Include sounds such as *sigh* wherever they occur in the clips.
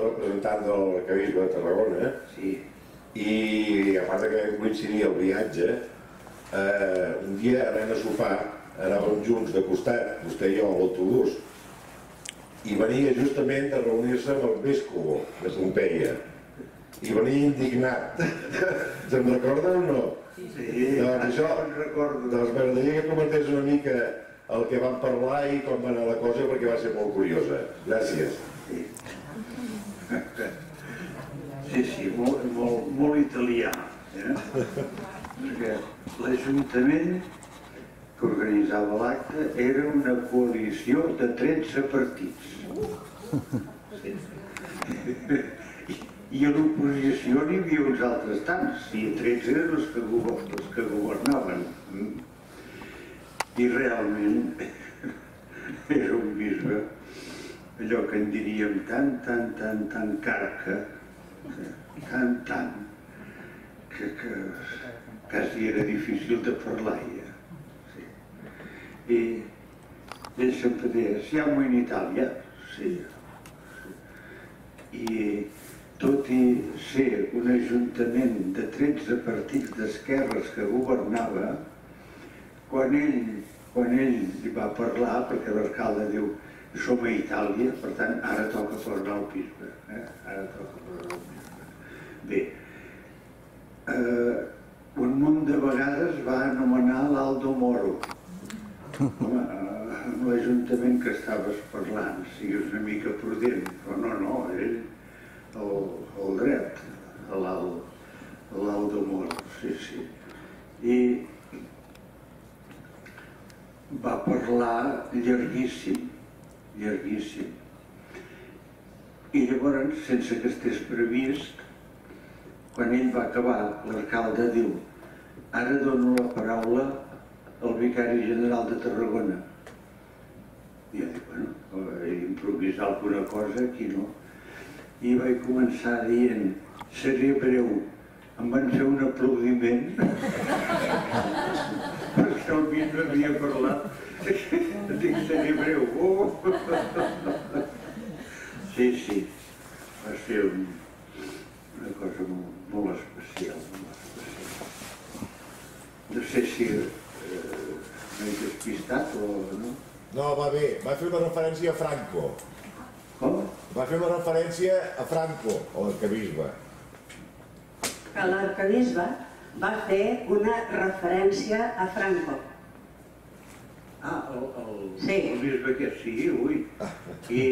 representant del arcabisbe de Tarragona Sí. i a part que vam coincidir el viatge, eh, un dia anant a sopar, anàvem junts de costat, vostè i jo a l'autobús, i venia justament de reunir-se amb el Vescovo de Pompeia. I venia indignat. *laughs* Se'n recorda o no? Sí, Doncs això, doncs m'agradaria que comentés una mica el que vam parlar i com va anar la cosa perquè va ser molt curiosa. Gràcies. Sí, sí, sí molt, molt, molt italià. Eh? Perquè l'Ajuntament que organitzava l'acte era una coalició de 13 partits. Sí. I, a l'oposició n'hi havia uns altres tants, i 13 eren els que, els que governaven. Mm. I realment *laughs* era un bisbe allò que en diríem tan, tan, tan, tan carca, tan, tan, que, que quasi era difícil de parlar ja. Sí. I ell sempre deia, siamo in Italia, sí. I tot i ser un ajuntament de 13 partits d'esquerres que governava, quan ell, quan ell li va parlar, perquè l'alcalde diu som a Itàlia, per tant, ara toca parlar al bisbe. Eh? Ara toca parlar al bisbe. Bé, eh, un munt de vegades va anomenar l'Aldo Moro. Home, eh, amb l'Ajuntament que estaves parlant, sigues una mica prudent, però no, no, ell, el, el dret, l'Al- l'Aldo Moro, sí, sí. I va parlar llarguíssim, llarguíssim. I llavors, sense que estés previst, quan ell va acabar, l'alcalde diu ara dono la paraula al vicari general de Tarragona. I jo dic, bueno, he d'improvisar alguna cosa, aquí no. I vaig començar dient, seré breu. Em van fer un aplaudiment *laughs* el mi no havia parlat. *laughs* Dic, seré breu. Oh. Sí, sí, va ser un, una cosa molt, molt especial, molt especial. No sé si eh, m'he despistat o no. No, va bé. Va fer una referència a Franco. Com? Va fer una referència a Franco, o l'arcabisbe. que l'arcabisbe va fer una referència a Franco. Ah, el, el, Sí. el bisbe que sí, ui. I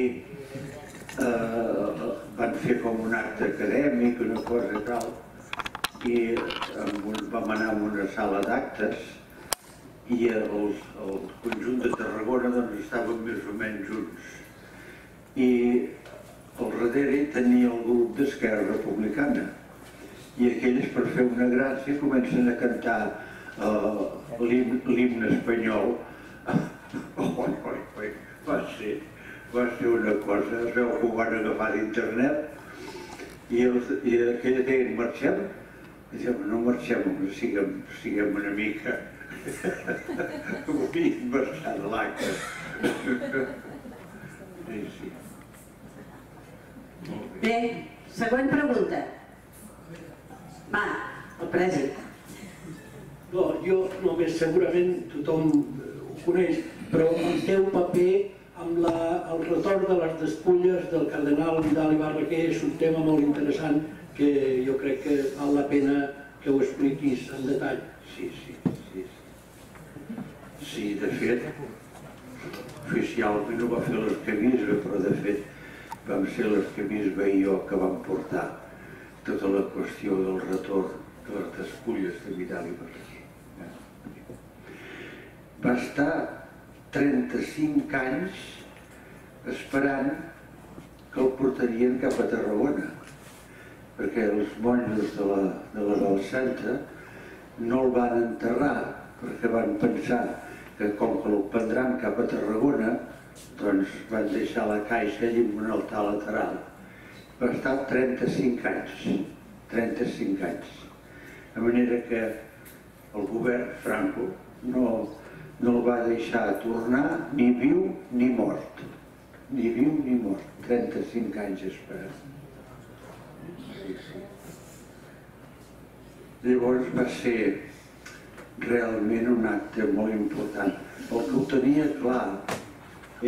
eh, van fer com un acte acadèmic, una cosa tal, i amb un, vam anar a una sala d'actes i el, el conjunt de Tarragona doncs, estàvem més o menys junts. I al darrere tenia el grup d'Esquerra Republicana i aquells per fer una gràcia comencen a cantar eh, l'him- l'himne espanyol. *laughs* Oi, oi, oi, va ser, va ser una cosa, es veu que ho van agafar d'internet i, els, i aquella deien marxem? I diem, no marxem, siguem, siguem una mica volien marxar de l'acte. *laughs* Sí, sí. Bé, següent pregunta. Va, el president. No, jo només segurament tothom eh, ho coneix, però el teu paper amb la, el retorn de les despulles del cardenal Vidal i Barraquer és un tema molt interessant que jo crec que val la pena que ho expliquis en detall. Sí, sí, sí. Sí, de fet, oficialment ho va fer l'arcabisbe, però de fet vam ser l'arcabisbe i jo que vam portar tota la qüestió del retorn de les despulles de Vidal i Barraquer. Va estar 35 anys esperant que el portarien cap a Tarragona, perquè els monjos de la, de la Santa no el van enterrar perquè van pensar que com que el prendran cap a Tarragona doncs van deixar la caixa allà en un altar lateral. Va estar 35 anys, 35 anys. De manera que el govern Franco no, no el va deixar tornar ni viu ni mort. Ni viu ni mort. 35 anys esperant. Sí, sí. Llavors va ser realment un acte molt important. El que ho tenia clar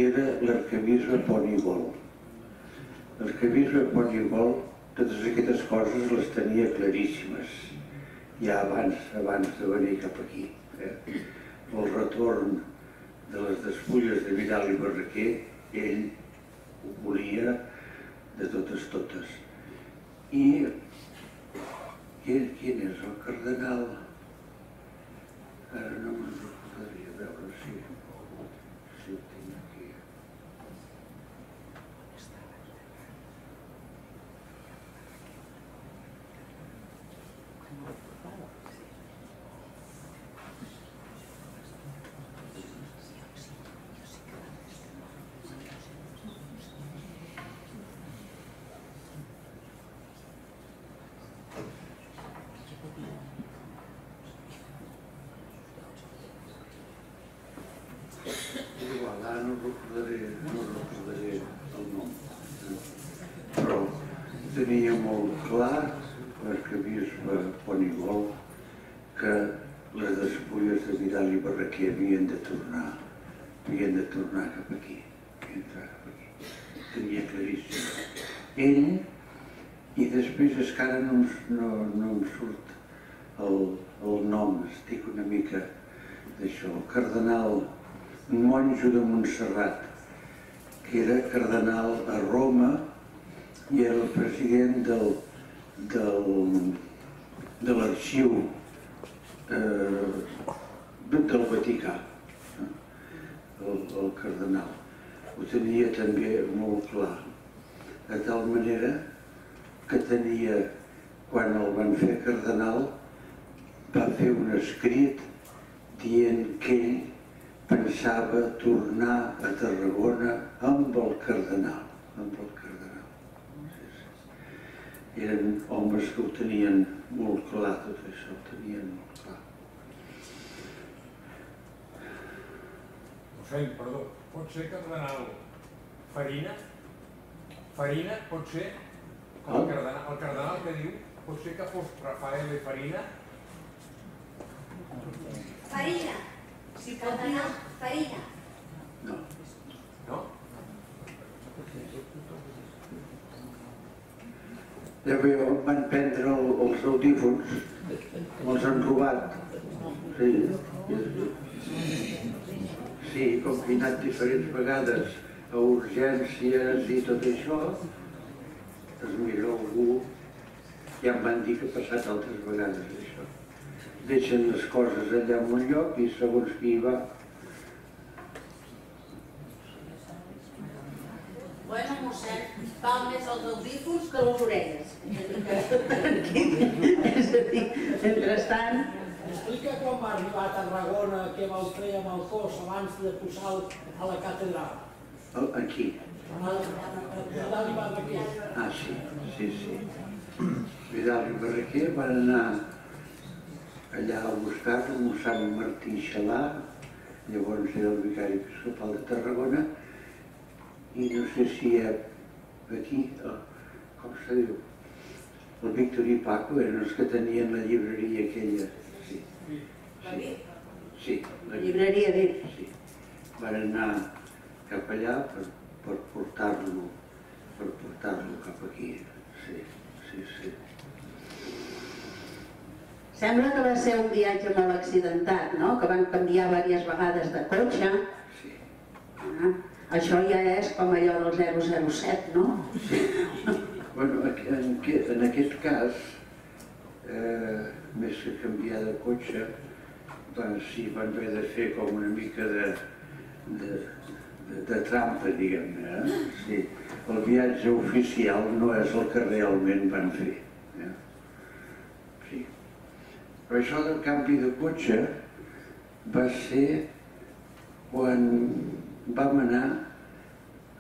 era l'arcabisbe Ponigol. L'arcabisbe Ponigol totes aquestes coses les tenia claríssimes, ja abans, abans de venir cap aquí. Eh? El retorn de les despulles de Vidal i Barraquer, ell ho volia de totes totes. I quin, quin és el cardenal? Ara no me'n recordaria veure si, si ho tinc aquí. Igual, ara no recordaré, no recordaré el nom. Però tenia molt clar l'arcabisbe Ponigol que les despulles de Vidal i Barraquer havien de tornar, havien de tornar cap aquí, havien de tornar cap aquí. Tenia claríssim. Ell, i després és que ara no, no, no em surt el, el nom, estic una mica d'això, el cardenal monjo de Montserrat, que era cardenal a Roma i era el president del, del, de l'arxiu eh, del Vaticà, eh, el, el cardenal. Ho tenia també molt clar, de tal manera que tenia, quan el van fer cardenal, va fer un escrit dient que ell pensava tornar a Tarragona amb el cardenal, amb el cardenal. Eren homes que ho tenien molt clar, tot això, ho tenien molt clar. Mossèn, perdó, pot ser cardenal Farina? Farina pot ser? El Ah. cardenal, el cardenal que diu, pot ser que fos Rafael i Farina? Farina. Si pot dir farina. No, No? ja veieu, van prendre el, els audífons, els han robat. Sí, sí, com que he anat diferents vegades a urgències i tot això, es mira algú, ja em van dir que ha passat altres vegades això. Deixen les coses allà en un lloc i segons qui hi va, Bueno, mossèn, val més els audífons que les orelles. És a dir, mentrestant, Explica com va arribar a Tarragona, què vau fer amb el cos abans de posar a la catedral. aquí. Ah, sí, sí, sí. Vidal i Barraquer van anar allà a buscar-lo, Sant Martí Xalà, llavors era el vicari episcopal de Tarragona, i no sé si aquí, com se diu, el Víctor i Paco eren els que tenien la llibreria aquella. Sí, sí, sí, la llibreria bé. Sí. Van anar cap allà per, per portar-lo per portar-lo cap aquí. Sí, sí, sí. Sembla que va ser un viatge molt accidentat, no? Que van canviar diverses vegades de cotxe. sí. Ah, això ja és com allò del 007, no? Bueno, aquí- en, en aquest cas, eh, més que canviar de cotxe, van, sí, van haver de fer com una mica de, de, de, de trampa, diguem-ne. Eh? Sí. El viatge oficial no és el que realment van fer. Però això del canvi de cotxe va ser quan vam anar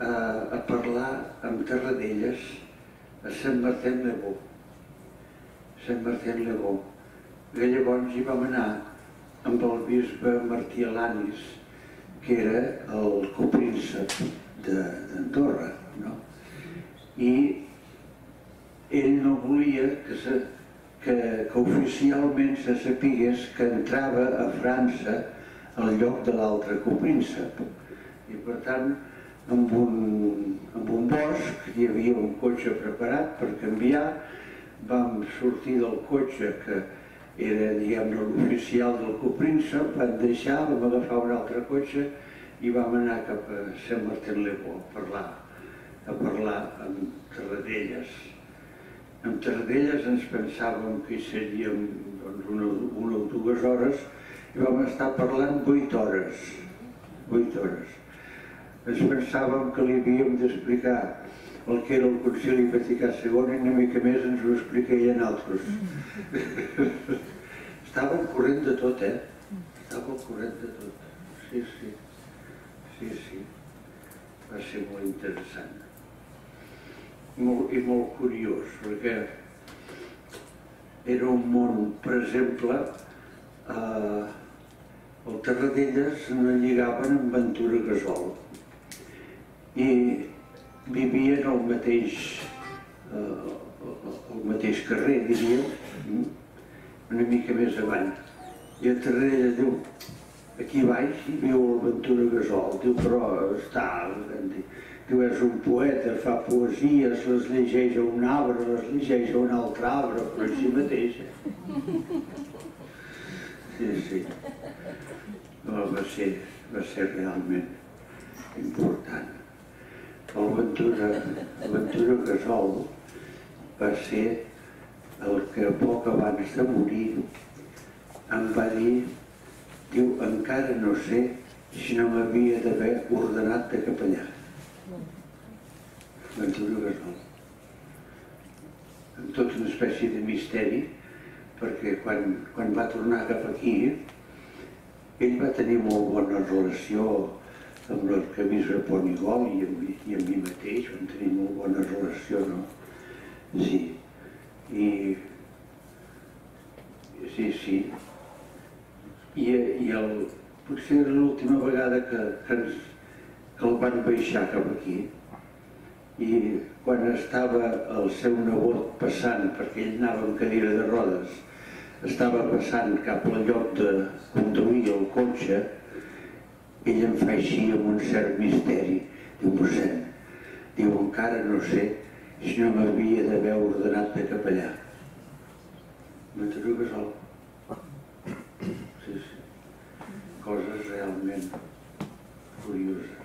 a, a parlar amb Terradelles a Sant Martí de Bo. Sant Martí de Bo. Que llavors hi vam anar amb el bisbe Martí Alanis, que era el copríncep d'Andorra, no? I ell no volia que se, oficialment se sapigués que entrava a França al lloc de l'altre copríncep. I per tant, amb un, amb un bosc hi havia un cotxe preparat per canviar, vam sortir del cotxe que era, diguem-ne, l'oficial del copríncep, van deixar, vam agafar un altre cotxe i vam anar cap a Sant Martín-le-Beau a parlar, a parlar amb Tarradellas. Amb Tarradellas ens pensàvem que hi seríem doncs, una, una o dues hores i vam estar parlant vuit hores. Vuit hores. Ens pensàvem que li havíem d'explicar el que era el Concili Vaticà II i una mica més ens ho explicaien altres. *laughs* Estàvem corrent de tot, eh? Estàvem corrent de tot. Sí, sí. Sí, sí. Va ser molt interessant. Molt, I molt curiós, perquè era un món, per exemple, eh, el Tarradellas no lligaven amb Ventura Gasol i vivien al mateix, eh, al mateix carrer, diríem, una mica més avall. I el Tarradellas diu, aquí baix hi viu el Ventura Gasol, diu, però està, diu, és un poeta, fa poesies, les llegeix a un arbre, les llegeix a un altre arbre, però així mateix. Sí, sí. No, va ser, va ser realment important. El Ventura, Ventura Gasol va ser el que poc abans de morir em va dir, diu, encara no sé si no m'havia d'haver ordenat de capellà. Gasol. Amb tota una espècie de misteri, perquè quan, quan va tornar cap aquí, ell va tenir molt bona relació amb l'arcabisbe Ponigol i amb, i amb mi mateix, vam tenir molt bona relació, no? Sí. I... Sí, sí. I, i el, potser era l'última vegada que, que, ens, el van baixar cap aquí i quan estava el seu nebot passant, perquè ell anava en cadira de rodes, estava passant cap al lloc de conduir el cotxe, ell em fa així amb un cert misteri. Diu, mossèn, diu, encara no sé si no m'havia d'haver ordenat de capellà. Mentre que sol. Sí, sí. Coses realment curioses.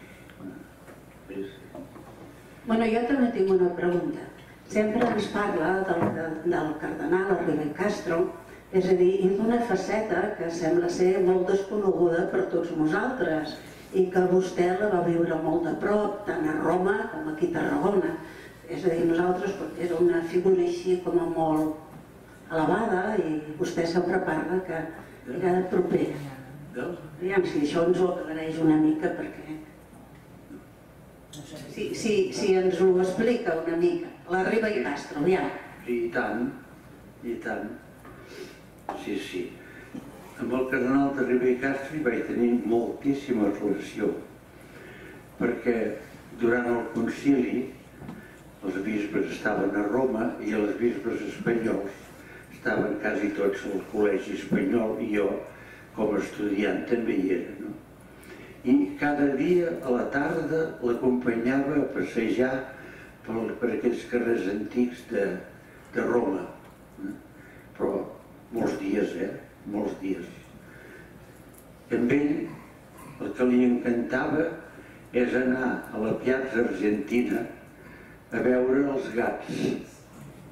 Bueno, jo també tinc una pregunta. Sempre ens parla del, del, cardenal Arriba Castro, és a dir, d'una faceta que sembla ser molt desconeguda per tots nosaltres i que vostè la va viure molt de prop, tant a Roma com aquí a Tarragona. És a dir, nosaltres era una figura així com a molt elevada i vostè sempre parla que era proper. Aviam si això ens ho aclareix una mica perquè... Si, si, si ens ho explica una mica. La Riba i Castro, aviam. I tant, i tant. Sí, sí. Amb el cardenal de Ribé i Castro hi vaig tenir moltíssima relació, perquè durant el concili els bisbes estaven a Roma i els bisbes espanyols estaven quasi tots al col·legi espanyol i jo com a estudiant també hi era. No? I cada dia a la tarda l'acompanyava a passejar per, per aquells carrers antics de, de Roma. Eh? Però molts dies, eh? Molts dies. Amb ell el que li encantava és anar a la Piazza Argentina a veure els gats,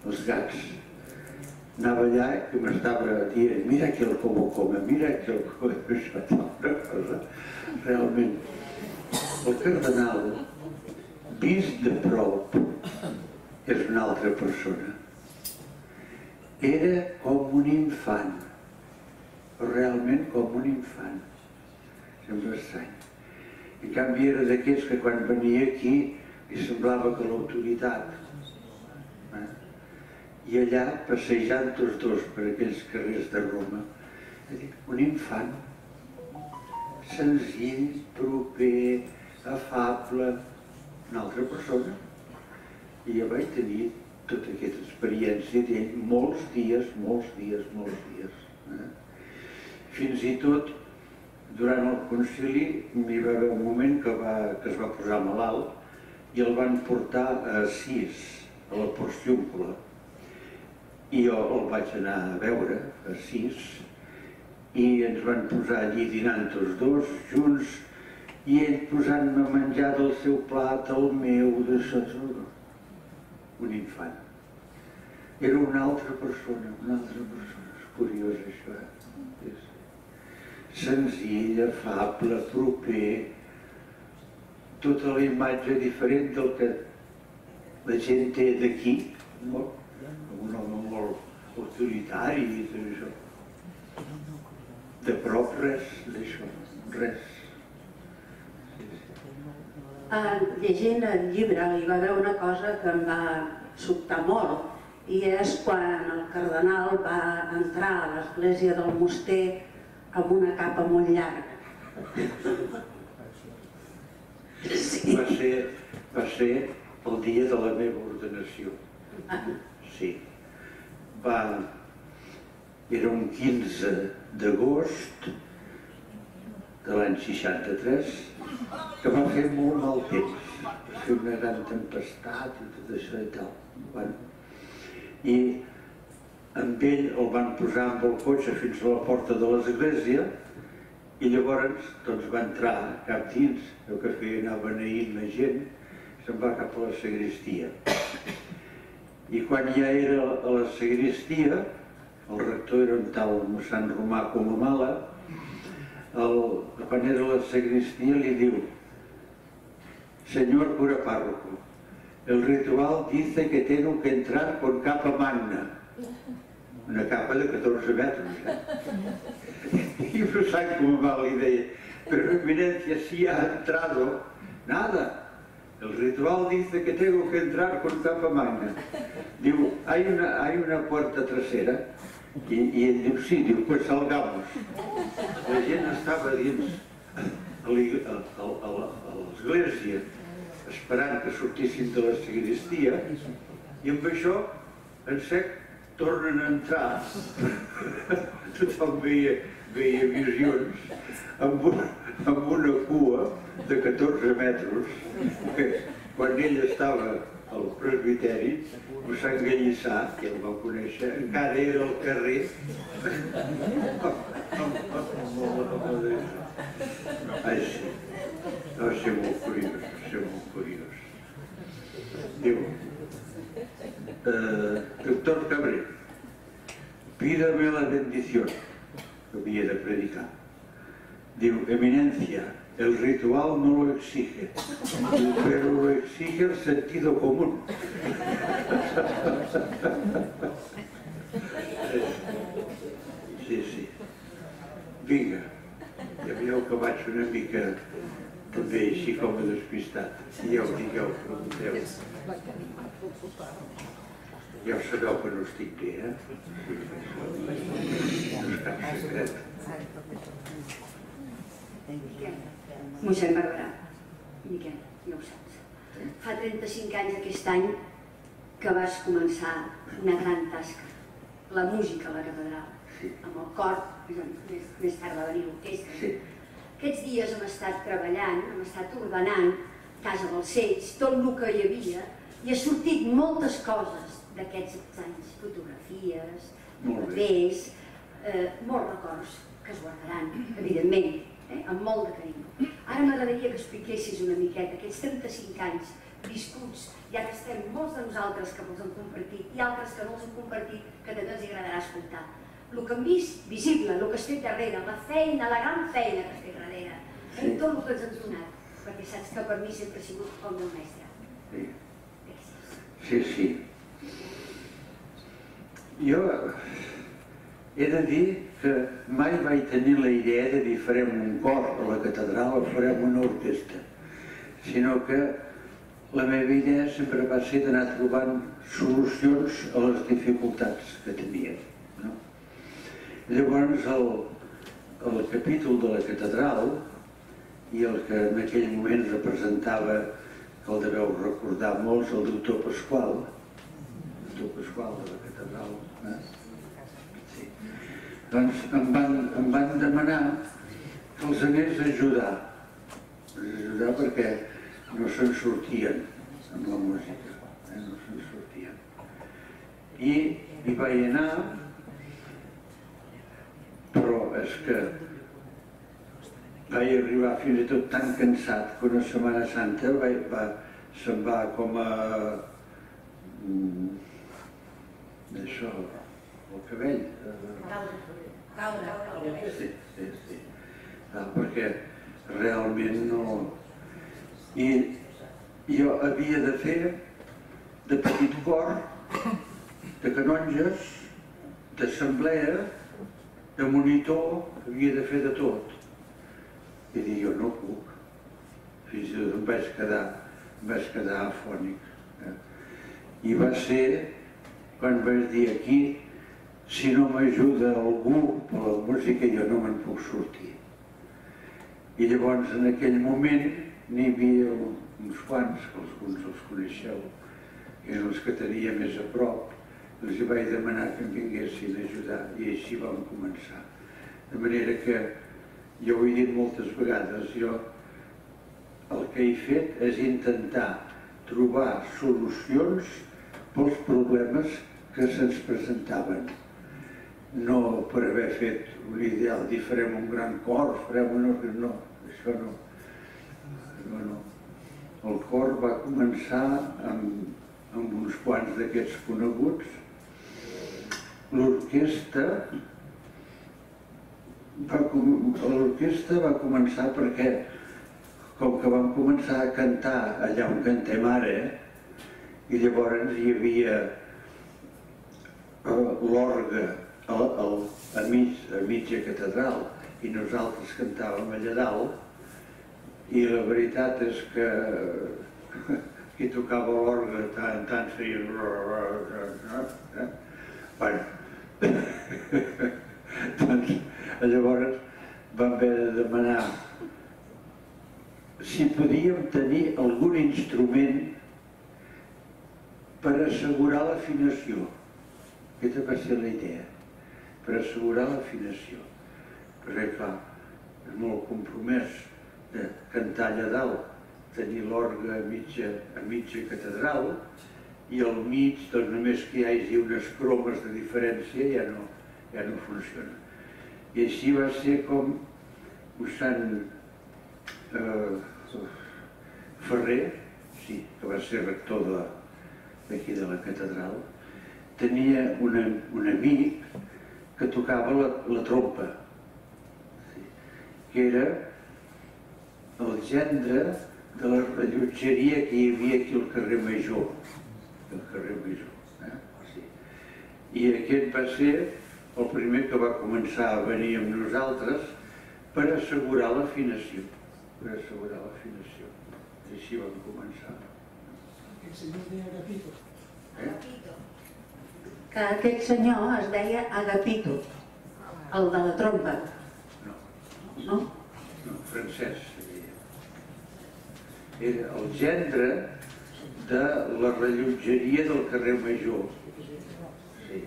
els gats. Anava allà i m'estava dient, mira aquell com ho come, mira aquell com ho *laughs* això, una cosa realment. El cardenal, vist de prop, és una altra persona. Era com un infant, realment com un infant. Sembla estrany. En canvi era d'aquells que quan venia aquí li semblava que l'autoritat? I allà passejant tots dos per aquells carrers de Roma un infant senzill, proper afable una altra persona i jo vaig tenir tota aquesta experiència d'ell molts dies, molts dies, molts dies. Eh? Fins i tot, durant el concili, hi va haver un moment que, va, que es va posar malalt i el van portar a sis, a la Porciúncula. I jo el vaig anar a veure, a sis, i ens van posar allí dinant tots dos, junts, i ell posant-me a menjar del seu plat, el meu, de tot, un infant. Era una altra persona, una altra persona. És curiós això, eh? Senzill, afable, proper, tota la imatge diferent del que la gent té d'aquí, molt, un home molt autoritari i tot això. De prop res d'això, res. Eh, llegint el llibre hi va haver una cosa que em va sobtar molt i és quan el cardenal va entrar a l'església del Moster amb una capa molt llarga. Sí. Va ser, va ser el dia de la meva ordenació. Ah, Sí. Va... Era un 15 d'agost de l'any 63 que va fer molt mal temps. Va fer una gran tempestat i tot això i tal. I amb ell el van posar amb el cotxe fins a la porta de l'església i llavors doncs, va entrar cap dins, el que feia anar beneint la gent, se'n va cap a la sagristia. I quan ja era a la sagristia, el rector era un tal mossèn Romà Colomala, el, quan era a la sagristia li diu Señor cura párroco, el ritual dice que tengo que entrar con capa magna. Una capa de 14 metros. ¿eh? *laughs* Y el San Colomala le deia, pero eminencia, si ha entrado, nada. El ritual dice que tengo que entrar con capa magna. Diu, hay una, hay una puerta trasera. I, i ell diu, sí, diu, pues salgamos. La gent estava dins a l'església esperant que sortissin de la sagristia i amb això, en sec, tornen a entrar. *laughs* Tothom veia, veia visions amb una, amb una cua de 14 metres que quan ell estava al presbiteri ho s'ha enganyissat, que el va conèixer, encara era al carrer. Ai, sí. Va ser molt curiós, va ser molt curiós. Diu, eh, doctor Cabré, pídame la bendición, havia de predicar. Diu, eminencia, el ritual no lo exige, pero lo exige el sentido común. Sí, sí. Vinga, ja veieu que vaig una mica també així com a despistat. I ja ho digueu, pregunteu. Ja ho sabeu que no estic bé, eh? No és cap secret. Mossèn Barberà. Miquel, ja ho saps. Fa 35 anys aquest any que vas començar una gran tasca, la música a la catedral, amb el cor, més, més tard va venir l'orquestra. Aquests dies hem estat treballant, hem estat ordenant Casa dels Cecs, tot el que hi havia, i ha sortit moltes coses d'aquests anys, fotografies, Molt papers, eh, molts records que es guardaran, evidentment, eh, amb molt de carinyo. Ara m'agradaria que expliquessis una miqueta aquests 35 anys viscuts, ja que estem molts de nosaltres que els hem compartit i altres que no els hem compartit, que també els agradarà escoltar. El que hem vist visible, el que has fet darrere, la feina, la gran feina que has fet darrere, Sí. i tot el que ens has donat, perquè saps que per mi sempre ha sigut el meu mestre. Sí. Sí, sí. Jo he de dir que mai vaig tenir la idea de dir farem un cor a la catedral o farem una orquestra, sinó que la meva idea sempre va ser d'anar trobant solucions a les dificultats que tenia. No? Llavors, el, el capítol de la catedral i el que en aquell moment representava, que el deveu recordar molts, el doctor Pasqual, doctor Pasqual de la catedral. Eh? Doncs em van, em van demanar que els anés a ajudar, a ajudar perquè no se'n sortien amb la música, eh? no se'n sortien. I hi vaig anar, però és que vaig arribar fins i tot tan cansat que una Setmana Santa vaig, va, se'm va com a... mm, això, el cabell. eh, Caure. Sí, sí, sí. Ah, perquè realment no... I jo havia de fer de petit cor, de canonges, d'assemblea, de monitor, havia de fer de tot. I dic, jo no puc. Fins i tot em vaig quedar, em vaig quedar afònic. Eh? I va ser quan vaig dir aquí, si no m'ajuda algú per la música jo no me'n puc sortir. I llavors en aquell moment n'hi havia uns quants, que alguns els coneixeu, que eren els que tenia més a prop, els vaig demanar que em vinguessin a ajudar i així vam començar. De manera que jo ho he dit moltes vegades, jo el que he fet és intentar trobar solucions pels problemes que se'ns presentaven. No per haver fet un ideal, dir farem un gran cor, farem una... No, això no. No, no. El cor va començar amb, amb uns quants d'aquests coneguts. L'orquestra l'orquestra va començar perquè com que vam començar a cantar allà on cantem ara, i llavors hi havia eh, l'orgue a, a, a, mig, a mitja catedral i nosaltres cantàvem allà dalt i la veritat és que *laughs* qui tocava l'orgue tant tant feia... Eh? Bueno, *laughs* doncs llavors vam haver de demanar si podíem tenir algun instrument per assegurar l'afinació. Aquesta va ser la idea, per assegurar l'afinació. Perquè, clar, és molt compromès de cantar allà dalt, tenir l'orgue a mitja, catedral, i al mig, doncs només que hi hagi unes cromes de diferència ja no, ja no funciona. I així va ser com usant eh, Ferrer, sí, que va ser rector de- d'aquí de la catedral, tenia una, un amic que tocava la, la trompa, sí, que era el gendre de la rellotgeria que hi havia aquí al carrer Major, al carrer Major. Eh? Sí. I aquest va ser el primer que va començar a venir amb nosaltres per assegurar l'afinació, per assegurar l'afinació. I així vam començar. El senyor de Agapito. Eh? Que aquest senyor es deia Agapito, el de la trompa, No, no? no, francès. seria. Era el gendre de la rellotgeria del carrer Major. Sí.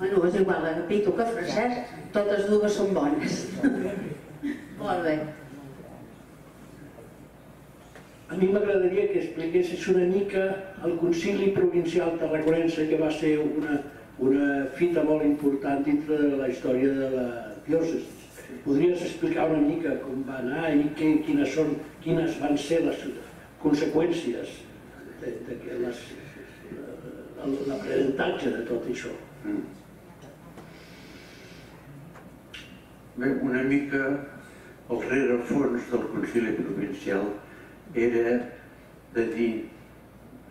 Bueno, és igual, Agapito que Francesc, totes dues són bones. Molt bé. A mi m'agradaria que expliquessis una mica el Concili Provincial Tarraconense, que va ser una, una fita molt important dintre de la història de la diòcesi. Podries explicar una mica com va anar i que, quines, són, quines van ser les conseqüències de, de que les, eh, l'aprenentatge de tot això? Mm. Bé, una mica el rerefons del Consell Provincial era de dir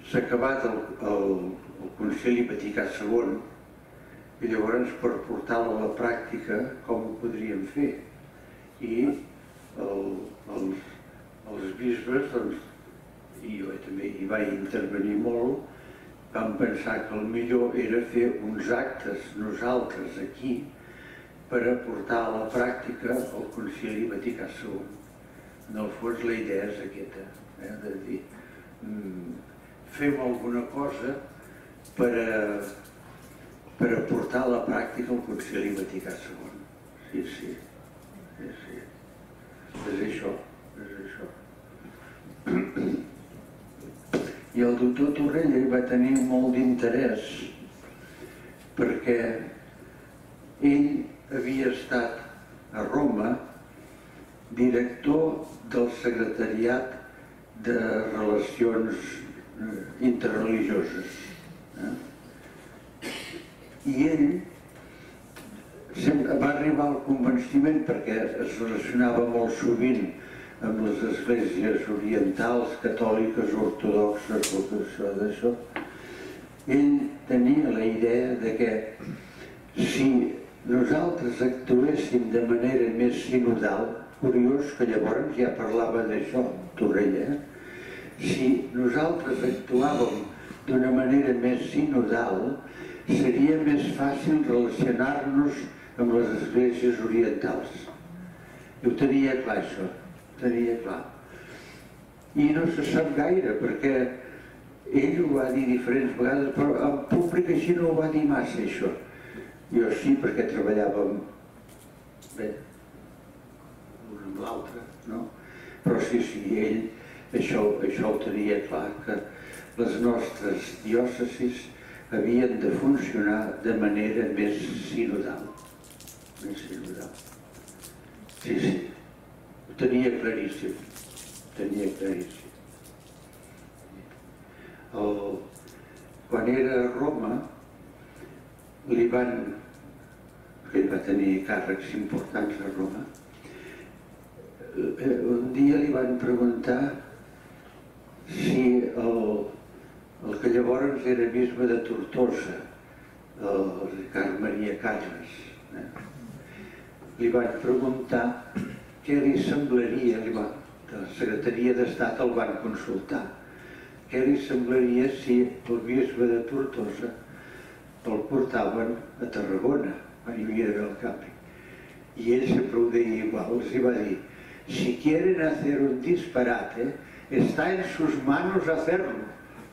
s'ha acabat el, el, el Consell Vaticà II i llavors per portar-lo a la pràctica com ho podríem fer i el, els, els bisbes doncs, i jo també hi vaig intervenir molt vam pensar que el millor era fer uns actes nosaltres aquí per aportar a la pràctica el Concili Vaticà II. En el fons la idea és aquesta, eh, de dir, mm, fem alguna cosa per, a, per aportar a la pràctica el Concili Vaticà II. Sí, sí, sí, sí. És això, és això. I el doctor Torrella hi va tenir molt d'interès perquè ell havia estat a Roma director del secretariat de relacions eh, interreligioses. Eh? I ell va arribar al convenciment perquè es relacionava molt sovint amb les esglésies orientals, catòliques, ortodoxes, tot això d'això, ell tenia la idea de que si nosaltres actuéssim de manera més sinodal, curiós que llavors ja parlava d'això, Torrella, si nosaltres actuàvem d'una manera més sinodal, seria més fàcil relacionar-nos amb les esglésies orientals. I ho tenia clar, això tenia clar. I no se sap gaire, perquè ell ho va dir diferents vegades, però en públic així no ho va dir massa, això. Jo sí, perquè treballàvem bé, l'un amb l'altre, no? Però sí, sí, ell això, això ho tenia clar, que les nostres diòcesis havien de funcionar de manera més sinodal. Més sinodal. Sí, sí. Ho tenia claríssim, tenia claríssim. El, quan era a Roma, li van, ell va tenir càrrecs importants a Roma, un dia li van preguntar si el, el que llavors era bisbe de Tortosa, el Ricard Maria Casas, eh? li van preguntar què li semblaria, li va, de la Secretaria d'Estat el van consultar, què li semblaria si el bisbe de Tortosa el portaven a Tarragona, quan hi havia d'haver el. I ell sempre ho deia igual, els hi va dir, si quieren hacer un disparate, está en sus manos hacerlo.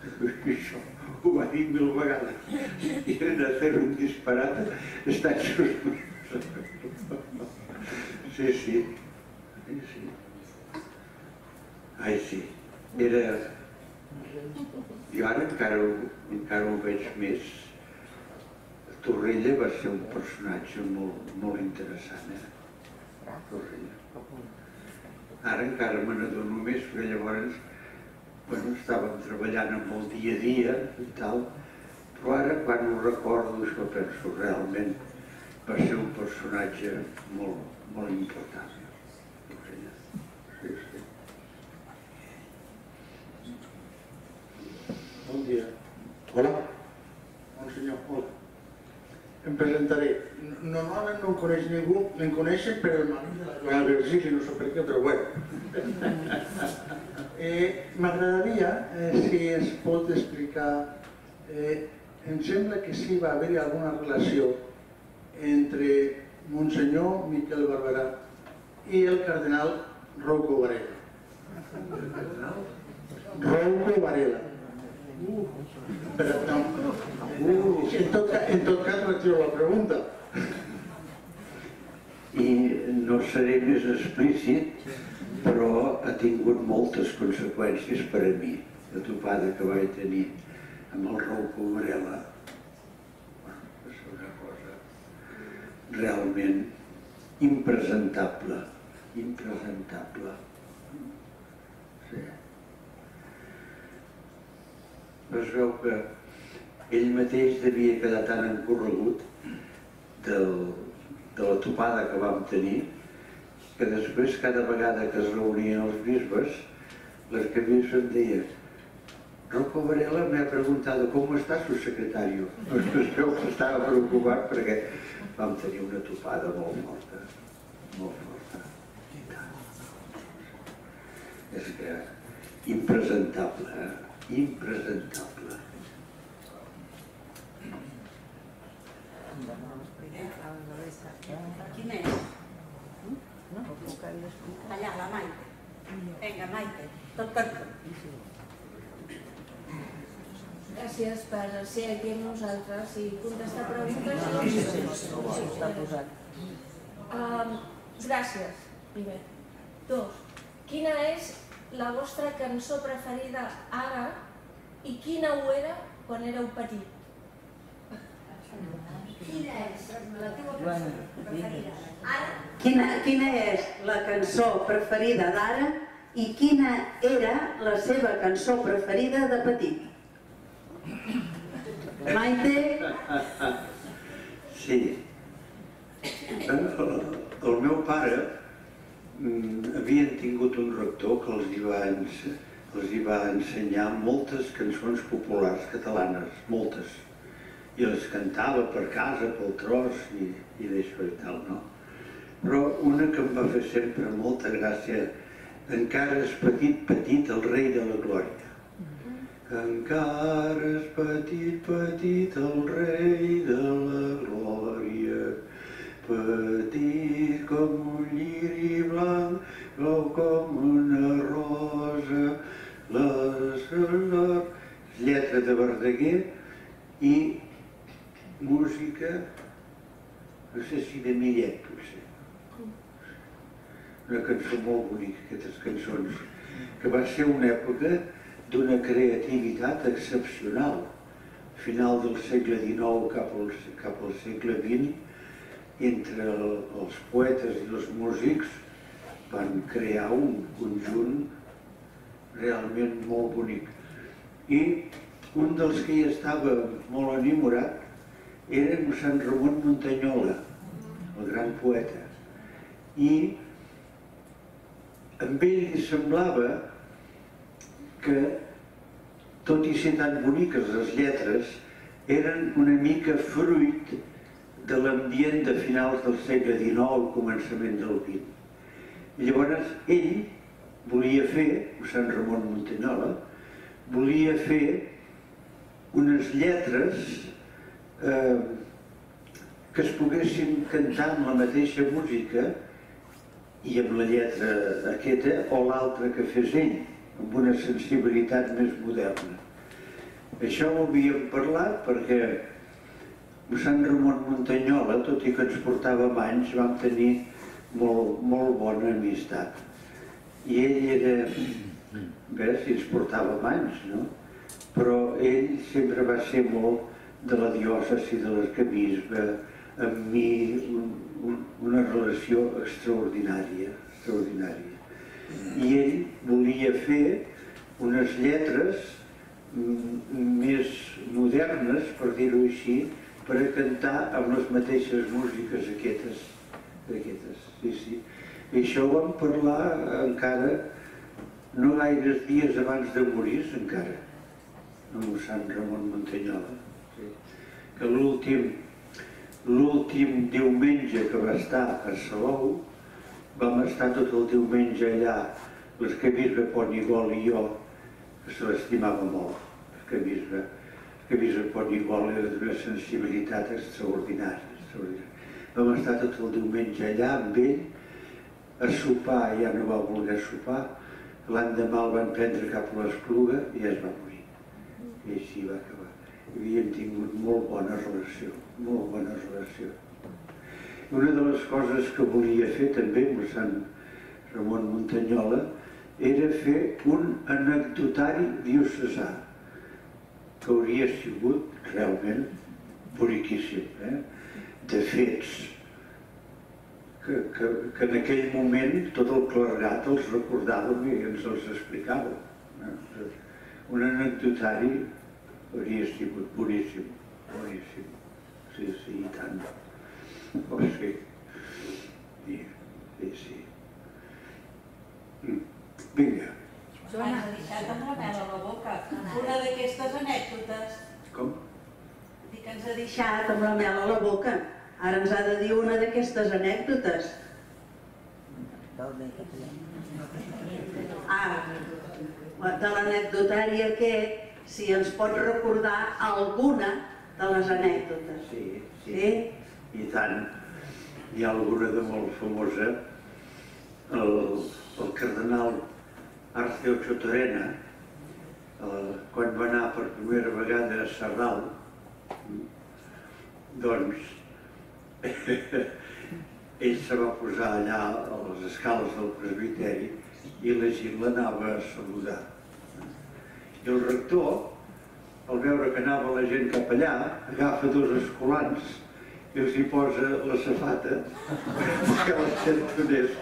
Això ho va dir mil vegades. Si quieren hacer un disparate, está en sus manos hacerlo. Sí, sí. Sí, sí. Ai, sí. Era... Jo ara encara, ho, encara ho veig més. Torrella va ser un personatge molt, molt interessant, eh? Torrella. Ara encara me n'adono més, perquè llavors bueno, estàvem treballant amb el dia a dia i tal, però ara quan ho recordo això penso realment va ser un personatge molt, molt important. Torrella. Sí, sí. Bon dia. Hola. Bon senyor, hola. Em presentaré. Normalment no em coneix ningú, em coneixen per el marit de la Joana Virgili, no sé per què, però bueno. *laughs* eh, M'agradaria, eh, si es pot explicar, eh, em sembla que sí va haver-hi alguna relació entre Monsenyor Miquel Barberà i el cardenal Rocco Varela. Rocco Varela. Però no. En tot, ca- en tot cas, retiro la pregunta. I no seré més explícit, però ha tingut moltes conseqüències per a mi, la topada que vaig tenir amb el. Bueno, va ser una cosa realment impresentable, impresentable. Sí. Es veu que ell mateix devia quedar tan encorregut del, de la topada que vam tenir que després cada vegada que es reunien els bisbes l'arcabisbe em deia Rocco Varela me ha preguntado cómo está su secretario. Es veu que estava preocupat perquè vam tenir una topada molt forta, molt forta. És que impresentable, eh? impresentable. Quin és? Allà, la Maite. Vinga, Maite, tot per tu. Gràcies per ser aquí amb nosaltres i contestar preguntes. Sí, està posat. Um, gràcies, primer. Dos, quina és la vostra cançó preferida ara i quina ho era quan éreu petit? Quina és la teva Quina, quina és la cançó preferida d'ara i quina era la seva cançó preferida de petit? Maite, Sí. El, meu pare mm, havien tingut un rector que els hi va, els hi va ensenyar moltes cançons populars catalanes, moltes. I les cantava per casa, pel tros i, i d'això i tal, no? Però una que em va fer sempre molta gràcia, encara és petit, petit, el rei de la glòria. Encara és petit, petit el rei de la glòria, petit com un lliri blanc, blau com una rosa, les les lletra de Verdaguer i música, no sé si de Millet, potser. Una cançó molt bonica, aquestes cançons, que va ser una època d'una creativitat excepcional. Final del segle XIX cap al, cap al segle XX, entre el, els poetes i els músics van crear un conjunt realment molt bonic. I un dels que hi estava molt enamorat era mossèn Ramon Montanyola, el gran poeta. I amb ell li semblava que, tot i ser tan boniques les lletres, eren una mica fruit de l'ambient de finals del segle XIX començament del XX. I llavors ell volia fer, Sant Ramon Montanyola, volia fer unes lletres eh, que es poguessin cantar amb la mateixa música i amb la lletra aquesta o l'altra que fes ell, amb una sensibilitat més moderna. Això ho havíem parlat perquè Sant Ramon Montanyola, tot i que ens portàvem anys, vam tenir molt, molt bona amistat. I ell era, bé, si ens portàvem anys, no? Però ell sempre va ser molt de la diòcesi de l'arcabisbe, amb mi un, un, una relació extraordinària, extraordinària. I ell volia fer unes lletres mm, més modernes, per dir-ho així, per a cantar amb les mateixes músiques aquestes. aquestes. Sí, sí. I això ho vam parlar encara no gaires dies abans de morir, encara, amb Sant Ramon Montanyola. Que l'últim l'últim diumenge que va estar a Salou, vam estar tot el diumenge allà, l'escabisbe Ponigol i jo, que se l'estimava molt, l'escabisbe. L'escabisbe Ponigol era d'una sensibilitat extraordinària, extraordinària. Vam estar tot el diumenge allà amb ell, a sopar, ja no va voler sopar, l'endemà el van prendre cap a l'Espluga i es va morir. I així va acabar. Havíem tingut molt bona relació, molt bona relació. Una de les coses que volia fer també amb Sant Ramon Montanyola era fer un anecdotari diocesà que hauria sigut realment boniquíssim, eh? de fets que, que, que en aquell moment tot el clergat els recordàvem i ens els explicàvem. Eh? Un anecdotari sigut boníssim, boníssim. Sí, sí, i tant. Oh, sí. Sí, sí, sí. Mm. Vinga, Joana, has deixat amb la mel a la boca. Una d'aquestes anècdotes. com? dic que ens ha deixat amb la mel a la boca. Ara ens ha de dir una d'aquestes anècdotes. Ah, de l'anecdotari aquest, si ens pot recordar alguna de les anècdotes. Sí, sí. Sí? I tant. Hi ha alguna de molt famosa. El, el cardenal Arceo Chotorena eh, quan va anar per primera vegada a Sardal, doncs *laughs* ell se va posar allà a les escales del presbiteri i la gent l'anava a saludar. I el rector, al veure que anava la gent cap allà, agafa dos escolans i els hi posa la safata que les sentoners.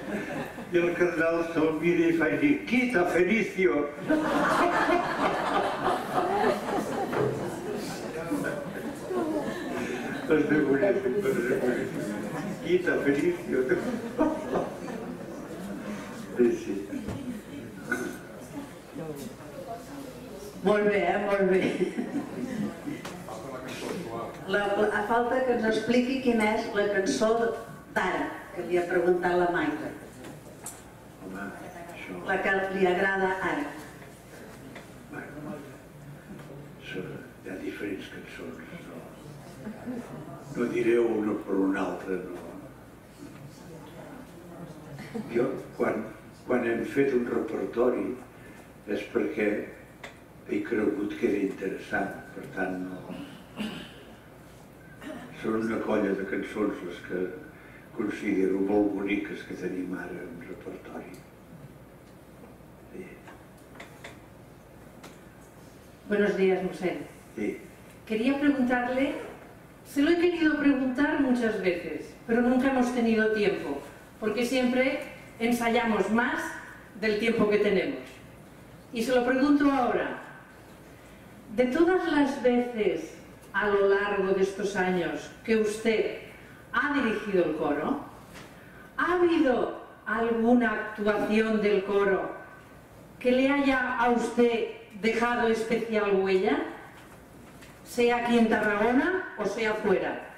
I el cardenal se'l mira i fa dir, quita Felicio! Es veu boníssim, es veu boníssim. Quita Felicio! Sí, sí. Molt bé, eh? Molt bé. La, la, a falta que ens expliqui quina és la cançó d'ara, que li ha preguntat la això... La que li agrada ara. Bueno, hi ha diferents cançons, no, no diré una per una altra, no. Jo, quan, quan hem fet un repertori, és perquè he cregut que era interessant, per tant, no... Són una colla de cançons les que considero molt boniques que tenim ara en repertori. Sí. Buenos días, Musén. Sí. Quería preguntarle, se lo he querido preguntar muchas veces, pero nunca hemos tenido tiempo, porque siempre ensayamos más del tiempo que tenemos. Y se lo pregunto ahora, de todas las veces a lo largo de estos años que usted ha dirigido el coro, ¿ha habido alguna actuación del coro que le haya a usted dejado especial huella? Sea aquí en Tarragona o sea fuera.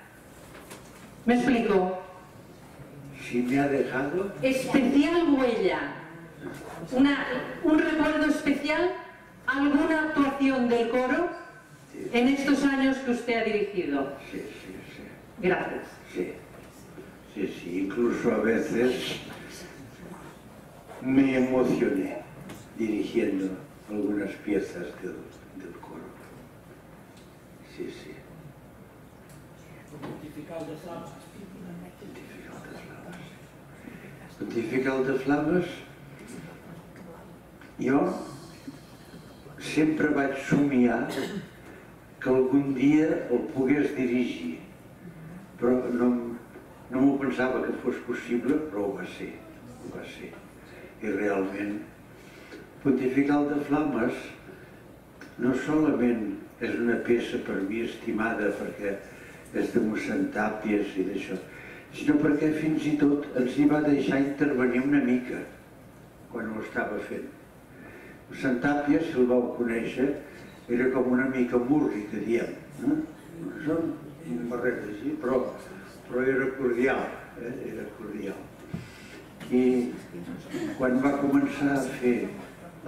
¿Me explico? Si me ha dejado, Especial huella. Una, un recuerdo especial, alguna actuación del coro en estos años que usted ha dirigido. sí, sí, sí. Gracias. Sí, sí, sí, incluso a veces me emocioné dirigiendo algunas piezas del, del coro. Sí, sí. Pontifical de Flames. Pontifical de Flames, jo sempre vaig somiar que algun dia el pogués dirigir, però no, no m'ho pensava que fos possible, però ho va ser, ho va ser. I realment, Pontifical de Flames no solament és una peça per mi estimada perquè és de mossèn Tàpies i d'això, sinó perquè fins i tot ens hi va deixar intervenir una mica quan ho estava fent. Mossèn Tàpies, si el vau conèixer, era com una mica que diem. Eh? Són un barret així, però, però era cordial, eh? era cordial. I quan va començar a fer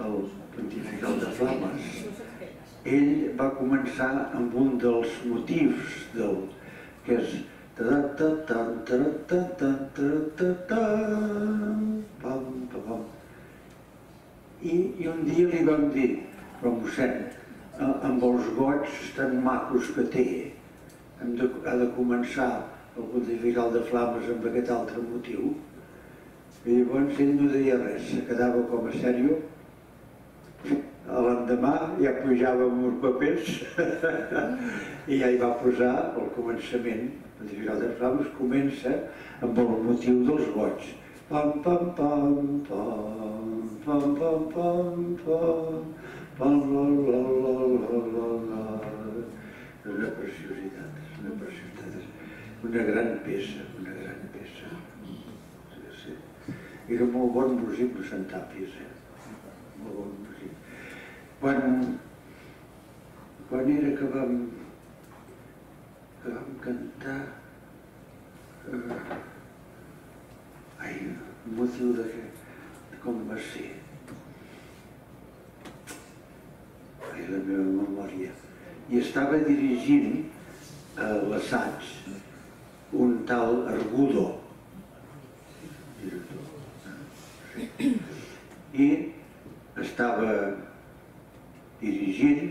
el Pontifical de Flames, ell va començar amb un dels motius del, que és ta ta ta ta ta ta ta ta ta pam pam i, i un dia li vam dir però mossèn, amb els goig tan macos que té. Hem de, ha de començar el pontifical de flames amb aquest altre motiu. I llavors ell no deia res, se quedava com a sèrio. L'endemà ja pujava amb uns papers *laughs* i ja hi va posar el començament. El pontifical de flames comença amb el motiu dels goig pam pam pam pam pam pam pam pam. Pam la la la la la és una preciositat és una preciositat. És una gran peça una gran peça. Sí, era molt bon músic Sant Tàpies eh? molt bon músic. Quan quan era que vam que vam cantar eh, com va ser ai, la meva memòria. I estava dirigint eh, l'assaig un tal Argudo. Director i estava dirigint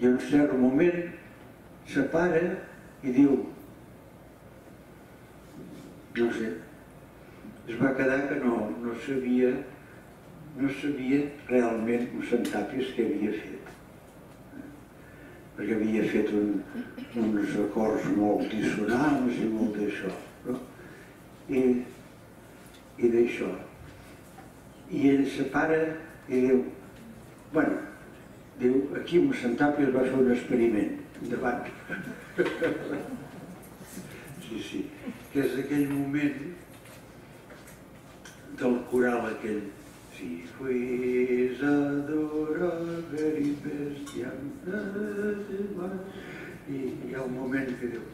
i en un cert moment se para i diu no sé es va quedar que no, no sabia no sabia realment Mossèn Tàpies què havia fet. Perquè havia fet un, uns acords molt dissonants i molt d'això no? i, i d'això. I ell se para i diu bueno, diu, aquí mossèn Tàpies va fer un experiment. Endavant. *laughs* Sí, sí. Que és aquell moment del coral aquell si fuis adorable i i hi ha un moment que diu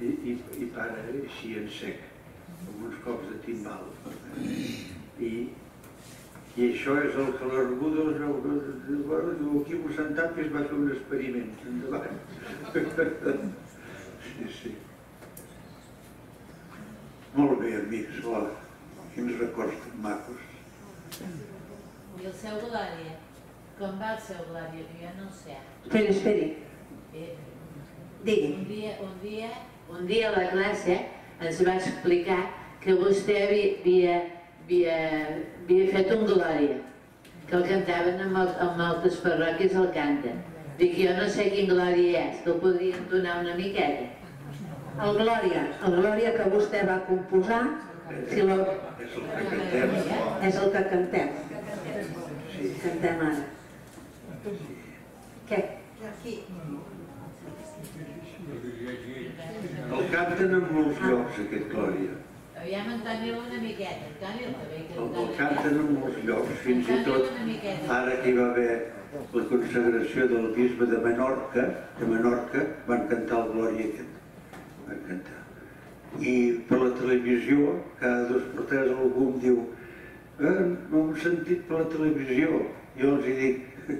i, i, i para així en sec amb uns cops de timbal. I, i això és el que l'Argudo diu aquí mossèn Tàpies va fer un experiment endavant. *laughs* Sí, sí molt bé, amics, hola. Quins records tan macos. I el seu Glòria? Com va el seu Glòria? Que jo no ho sé. Esperi, esperi. Eh, Digui. un dia, un dia, un dia a la classe ens va explicar que vostè havia, havia, havia, havia fet un Glòria, que el cantaven en, mol, en moltes parròquies el canten. Dic, jo no sé quin Glòria és, que el podria entonar una miqueta. El Glòria, el Glòria que vostè va composar, si lo, És el que cantem. és el que cantem. Sí. Cantem ara. Què? El canten en molts llocs, aquest Glòria. Aviam, Antoni, una miqueta. També el canten en molts llocs, fins i tot ara que hi va haver la consagració del bisbe de Menorca, de Menorca, van cantar el Glòria aquest. Van cantar. I per la televisió, cada dos per tres algú em diu eh, hem sentit per la televisió. Jo els hi dic *laughs* que,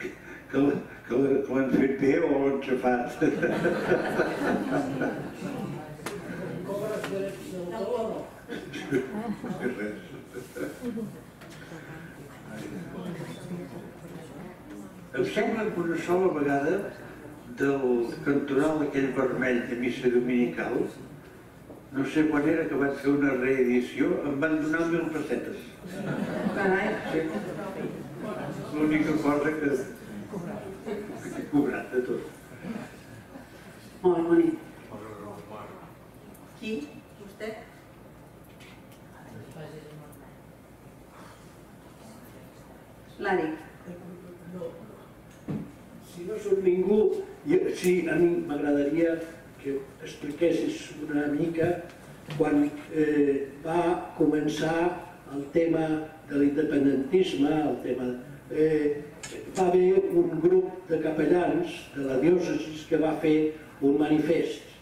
que, que que l'han fet bé o l'han xafat. *laughs* Em sembla que una sola vegada del cantonal aquell vermell de missa dominical, no sé quan era que van fer una reedició, em van donar mil pessetes. Carai, Sí. L'única cosa que, que he cobrat de tot. molt bonic. Qui? Vostè? Lari. No. Si no sóc ningú, jo, sí, a mi m'agradaria que expliquessis una mica quan eh, va començar el tema de l'independentisme, el tema... Eh, va haver un grup de capellans de la diòcesis que va fer un manifest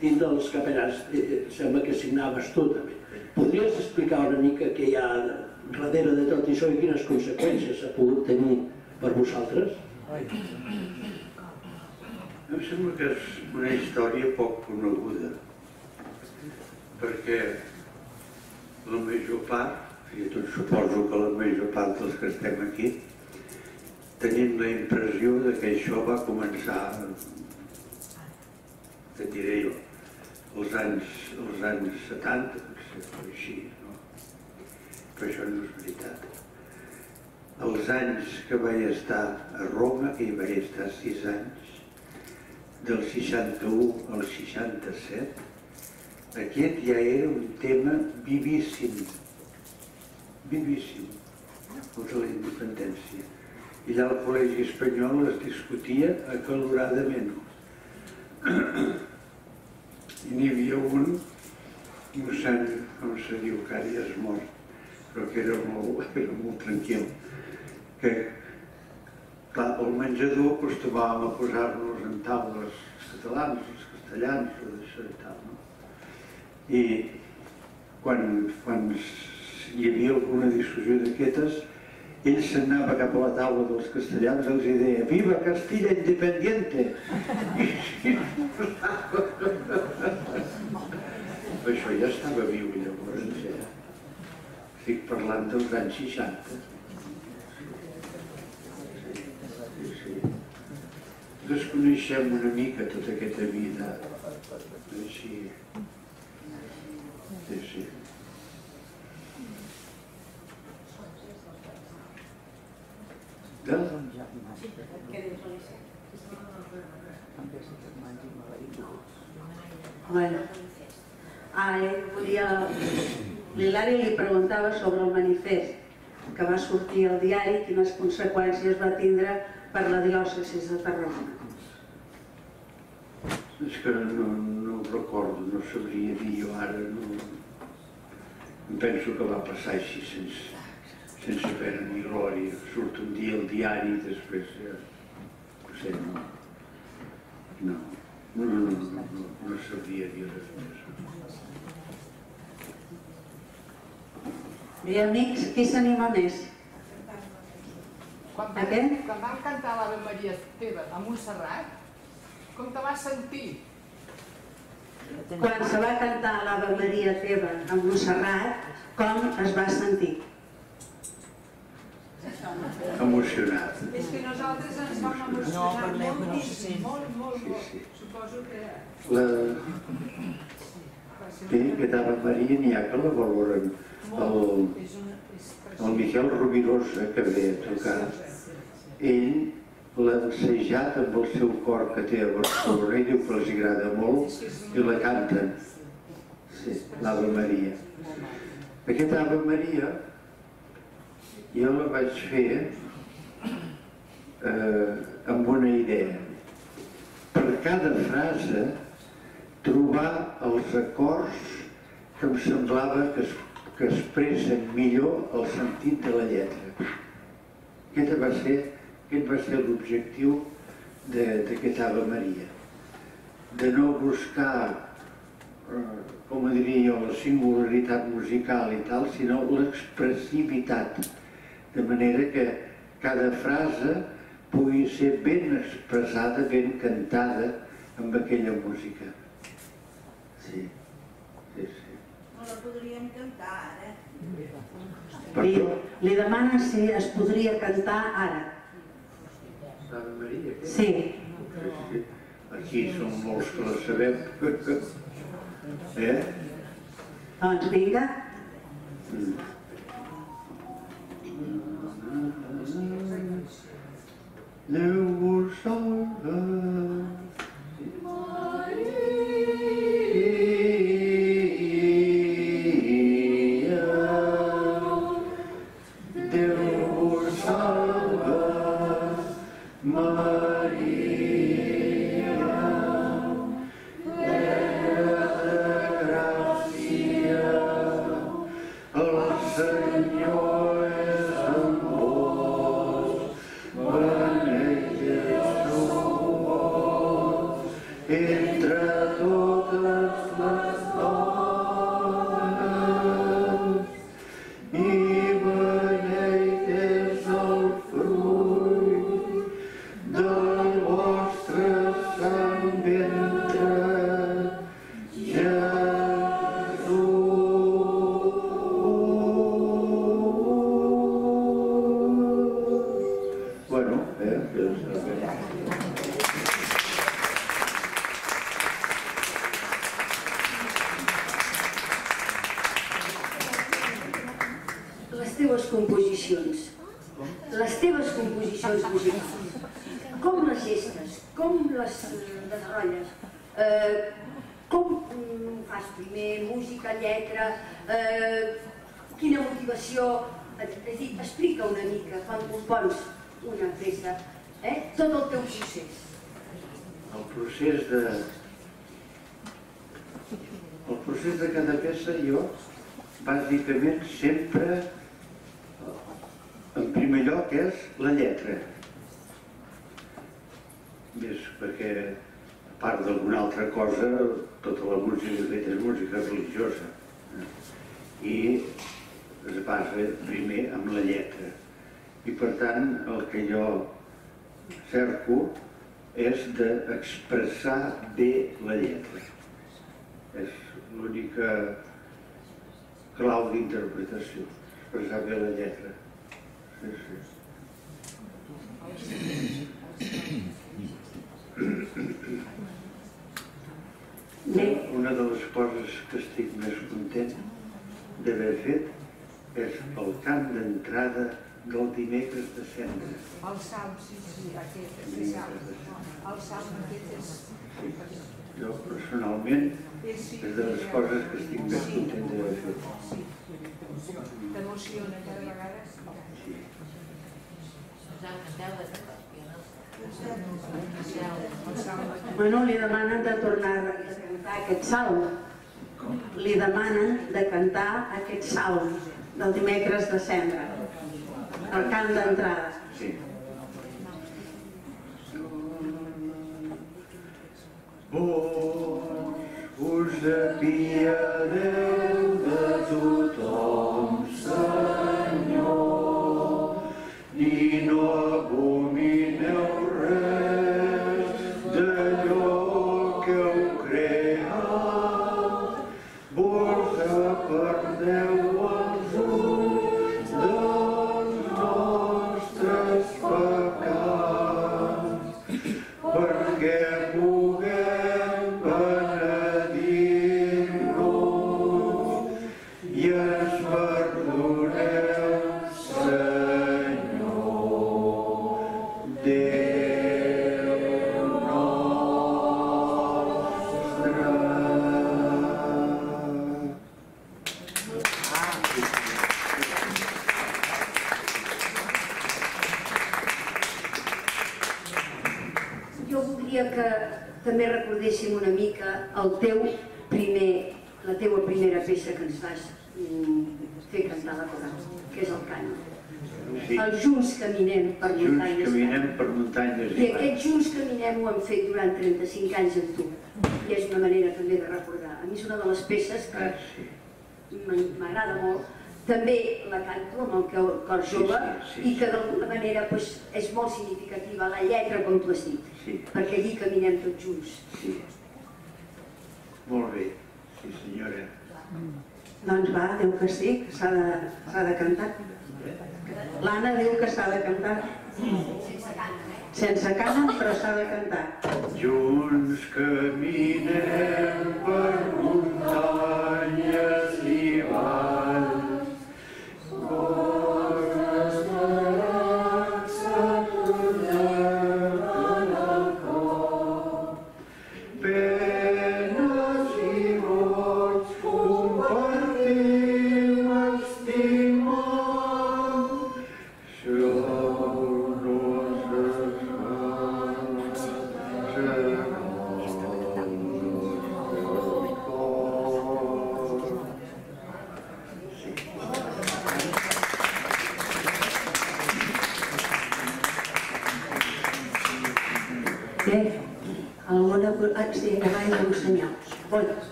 dins dels capellans, eh, eh, sembla que signaves tu també. Podries explicar una mica què hi ha darrere de tot això i quines conseqüències ha pogut tenir per vosaltres? Em sembla que és una història poc coneguda, perquè la major part, i tot suposo que la major part dels que estem aquí, tenim la impressió de que això va començar, te diré jo, als anys, als anys 70, potser o així, no? Però això no és veritat. Els anys que vaig estar a Roma, que hi vaig estar sis anys, del 61 al 67, aquest ja era un tema vivíssim, vivíssim, de la independència. I allà al Col·legi Espanyol es discutia acaloradament. I n'hi havia un, mossèn, com se diu, que ara ja és mort, però que era molt, *laughs* era molt tranquil, que clar, al menjador acostumàvem a posar-nos en taules catalans, els castellans, o d'això i tal, no? I quan, quan hi havia alguna discussió d'aquestes, ell s'anava cap a la taula dels castellans i els deia «Viva Castilla Independiente!» Això ja estava viu llavors, ja. estic parlant dels anys 60. Sí, sí. Desconeixem una mica tota aquesta vida així. Sí. Del? Bueno, ell volia... L'Hilari li preguntava sobre el manifest que va sortir al diari, quines conseqüències va tindre per la diòcesi de Tarragona. És que no, no ho recordo, no sabria dir jo ara, no... Em penso que va passar així sense, sense pena ni glòria. Surt un dia al diari i després ja... No sé, no... No, no, no, no, no, no, no sabria dir res més. I amics, qui s'anima més? Quan, A què? quan vam cantar l'Ave Maria teva a Montserrat, com te vas sentir? Quan se va cantar l'Ave Maria teva a Montserrat, com es va sentir? Emocionat. És que nosaltres ens vam emocionar moltíssim, molt, molt, molt. Suposo que... La... Bé, aquest Ave Maria n'hi ha que la valoren. El, Miquel Rovirosa, que ve a tocar, ell l'ha ensejat amb el seu cor que té a Barcelona i diu que els agrada molt i la canten. Sí, l'Ave Maria. Aquesta Ave Maria jo la vaig fer eh, amb una idea. Per cada frase trobar els acords que em semblava que, es, que expressen millor el sentit de la lletra. Aquest va ser, aquest va ser l'objectiu de- d'aquest Ave Maria. De no buscar, eh, com diria jo, la singularitat musical i tal, sinó l'expressivitat. De manera que cada frase pugui ser ben expressada, ben cantada amb aquella música. Sí, sí, sí. No la podríem cantar ara. Li, li demana si es podria cantar ara. Ave *laughs* Maria, què? Sí. Sí, sí. Aquí som molts que la sabem. Eh? Doncs vinga. Déu us eh, quina motivació, és a dir, explica una mica quan compons una peça, eh, tot el teu procés. el procés de el procés de cada peça jo bàsicament sempre en primer lloc és la lletra és perquè a part d'alguna altra cosa tota la música que és música religiosa eh? I es basa primer amb la lletra i per tant el que jo cerco és d'expressar bé la lletra. És l'única clau d'interpretació. expressar bé la lletra. Sí, sí. Una de les coses que estic més content d'haver fet és el camp d'entrada del dimecres de cendra. El Salm, sí, sí, aquest és el Salm. El Salm aquest és... Jo personalment és de les coses que estic més content d'haver fet. T'emociona cada vegada. Sí. Bueno, li demanen de tornar a cantar aquest salm. Li demanen de cantar aquest salm del dimecres de cendra, al camp d'entrada. Sí. Vos us de tothom, recordéssim una mica el teu primer, la teua primera peça que ens vas mm, fer cantar la coral, que és el cant. Sí. El Junts caminem per Junts muntanyes. caminem per muntanyes I aquest Junts caminem ho hem fet durant 35 anys amb tu. I és una manera també de recordar. A mi és una de les peces que Ah, m'agrada molt. També la canto amb el cor, Sí, jove sí, sí, i que d'alguna manera doncs, és molt significativa la lletra, com tu has dit, Sí, perquè allí caminem tots junts. sí. Molt bé. Sí, senyora. Doncs va, diu que sí, que s'ha de, de cantar. L'Anna diu que s'ha de cantar. Sense cant, però s'ha de cantar. Junts caminem per muntanyes i valls,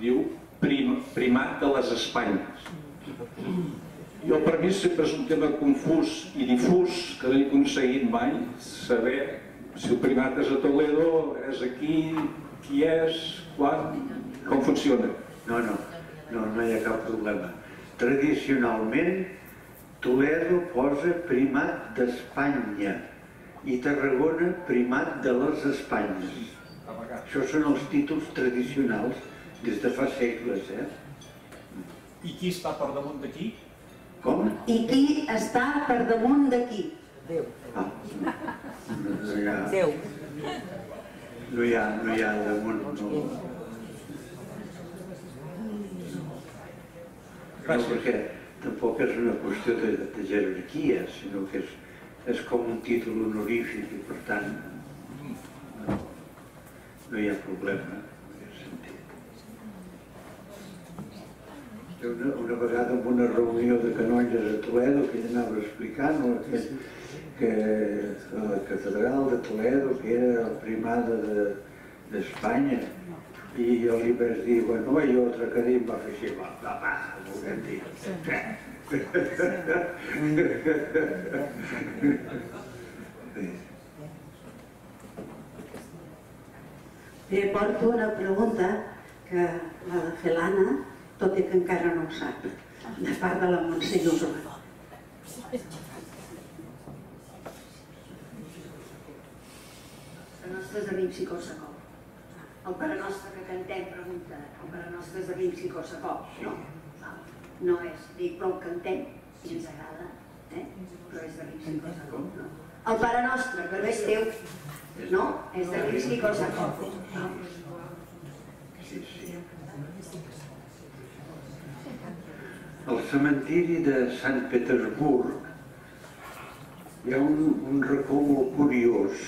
diu prim, primat de les Espanyes. Jo per mi sempre és un tema confús i difús que no he aconseguit mai saber si el primat és a Toledo, és aquí, qui és, quan, com funciona. No, no, no, no hi ha cap problema. Tradicionalment, Toledo posa primat d'Espanya i Tarragona primat de les Espanyes. Això són els títols tradicionals des de fa segles, eh? I qui està per damunt d'aquí? Com? i qui està per damunt d'aquí? Ah, no hi ha... Déu. No hi ha, no hi ha damunt, no. No, perquè tampoc és una qüestió de, de jerarquia, sinó que és, és com un títol honorífic i per tant no, no hi ha problema en aquest sentit. Jo Una, una vegada en una reunió de canonges a Toledo que ell anava explicant no, que, que la catedral de Toledo que era el primada de- d'Espanya I jo li vaig dir, bueno, i altre que dir, em va fer així, va, va, va, volem dir. Bé, porto una pregunta que l'ha de fer l'Anna, tot i que encara no ho sap, de part de la Montse Llosona. El nostre és de Vim Sicó El Pare Nostre que cantem pregunta, el Pare Nostre és de Vim Sicó no? No és, dic, però el cantem, si ens agrada, eh? però és de Vim Sicó no? El Pare Nostre, que no és teu, no? És de Vim Sicó no? Sí, sí. Al cementiri de Sant Petersburg hi ha un, un racó molt curiós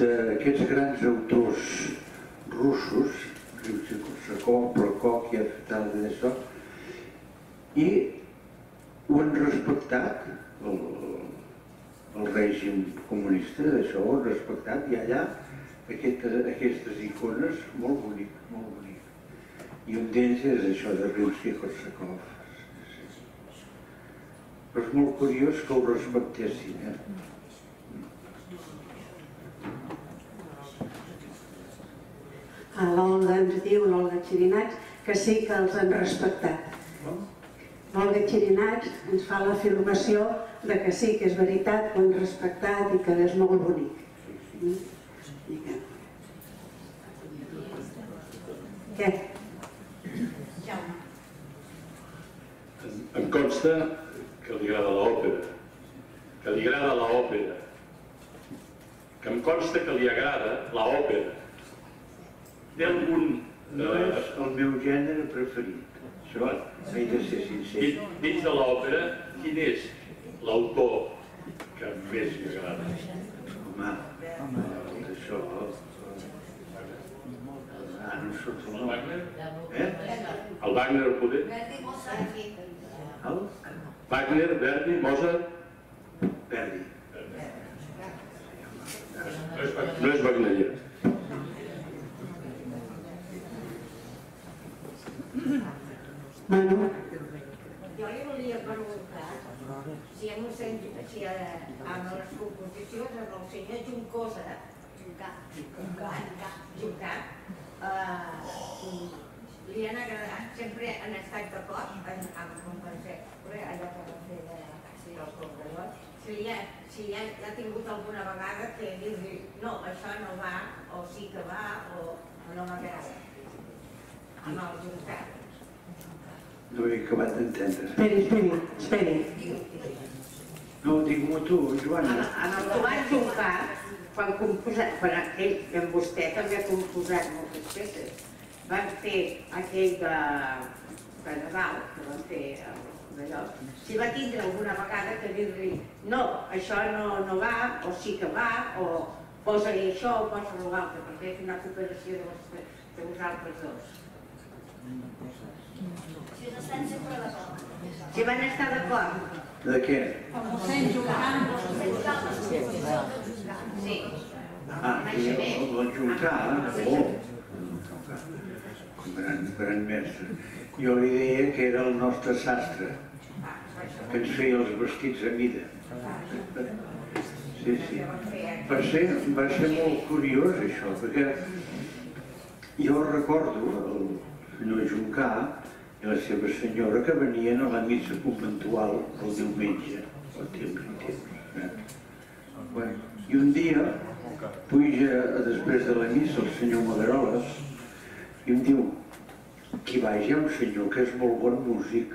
d'aquests grans autors russos, Rimsky-Korsakov, Prokofiev, tal d'això, i ho han respectat, el, el règim comunista d'això, ho han respectat, i allà aquestes, aquestes icones molt bonic, molt bonic. I un d'ells és això de Rimsky-Korsakov. Però és molt curiós que ho respectessin, eh? L'Olga ens diu, l'Olga Xirinats, que sí que els han respectat. L'Olga Xirinats ens fa l'afirmació de que sí, que és veritat, que han respectat i que és molt bonic. Mm? Què? Em consta que li agrada l'òpera, que li agrada l'òpera, que em consta que li agrada l'òpera. Té algun... No és el meu gènere preferit. Això he de ser sincer. Dins, de l'òpera, quin és l'autor que més li agrada? Home, això... Ah, no surt el nom. Wagner? Eh? El Wagner el poder? El? Wagner, Verdi, Mozart? Verdi. No és, no és wagnerià. Bueno, Jo li volia preguntar si en, un sent, si eh, en les composicions en el senyor Juncosa, Juncà, Juncà, Juncà, eh, li han agradat, sempre han estat d'acord en, en com per exemple, allò que van fer de sí, el comprador, si, li ha, si ha, ha tingut alguna vegada que dir-li no, això no va, o sí que va, o, o no m'agrada, amb el Juncà. No he acabat d'entendre. esperi, esperi, esperi. No, digue-m'ho tu, Joana. En, el Tomàs Juncà, quan quan ell, en vostè també ha composat moltes peces, van fer aquell de, de Nadal, que van fer el- d'allò, si va tindre alguna vegada que dir-li no, això no, no va, o sí que va, o posa-li això o posa-li l'altre, perquè és una cooperació de, vos- de vosaltres dos. Si no estan sempre d'acord. Si van estar d'acord. De què? Sí. Ah, sí, el del Juncà. Oh, un gran, gran mestre. Jo li deia que era el nostre sastre, que ens feia els vestits a mida. Sí, sí. Va ser, va ser molt curiós això, perquè jo recordo el senyor Juncà i la seva senyora que venien a la missa conventual el diumenge, el temps en temps. Eh? Bueno, I un dia puja després de la missa el senyor Magaroles i em diu que hi vagi un senyor que és molt bon músic.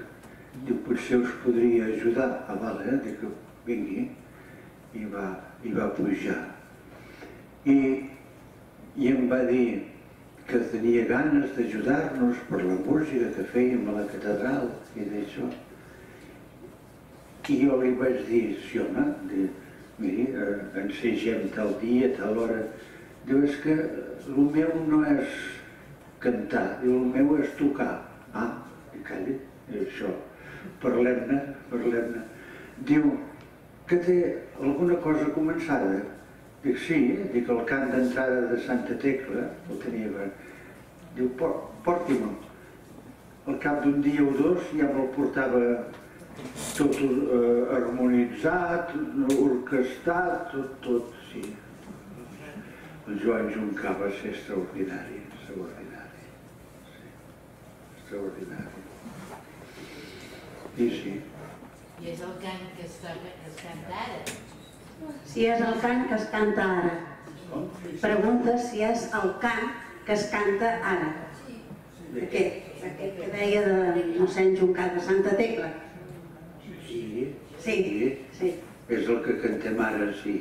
Diu, potser us podria ajudar. Ah, vale, eh? Dic, vingui. I va, i va pujar. I, I em va dir que tenia ganes d'ajudar-nos per la música que fèiem a la catedral i d'això. I jo li vaig dir, sí home, di, miri, eh, ensegem tal dia, tal hora. Diu, és que el meu no és cantar, diu, el meu és tocar. Ah, i calla, i això, parlem-ne, parlem-ne. Diu, que té alguna cosa començada? Dic, sí, dic, el cant d'entrada de Santa Tecla, el tenia... diu, "Por- porti-me'l. Al cap d'un dia o dos ja me'l portava tot eh, harmonitzat, orquestat, tot, tot, sí. El Joan Juncà va ser extraordinari, extraordinari. Extraordinari. I sí. I és el cant que es, fa, que es canta ara. Si és el cant que es canta ara. Pregunta si és el cant que es canta ara. Aquest, aquest que deia de mossèn Juncà de Santa Tecla. Sí. Sí, sí. És el que cantem ara, sí.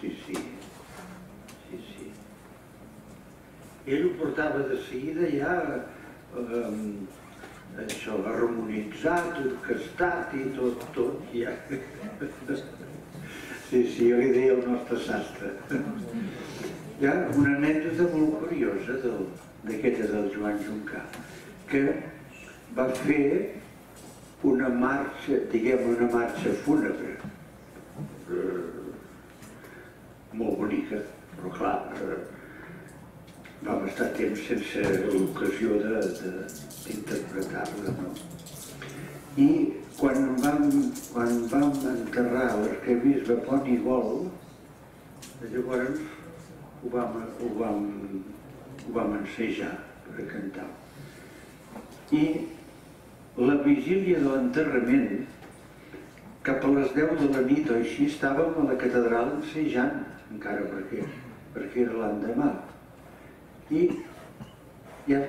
Sí, sí. Sí, sí. Ell ho portava de seguida ja eh, això, harmonitzat, orquestat i tot, tot, ja. Sí, sí, jo li deia el nostre sastre. Hi ha una anècdota molt curiosa del- d'aquesta del Joan Juncà, que va fer una marxa, diguem una marxa fúnebre, eh, molt bonica, però clar, eh, vam estar temps sense l'ocasió d'interpretar-la, no? I quan vam, quan vam enterrar l'arquebisbe Ponigol, llavors ho vam, ho vam, ho vam ensejar per cantar. I la vigília de l'enterrament, cap a les 10 de la nit o així, estàvem a la catedral ensejant, encara perquè, perquè era l'endemà. I ja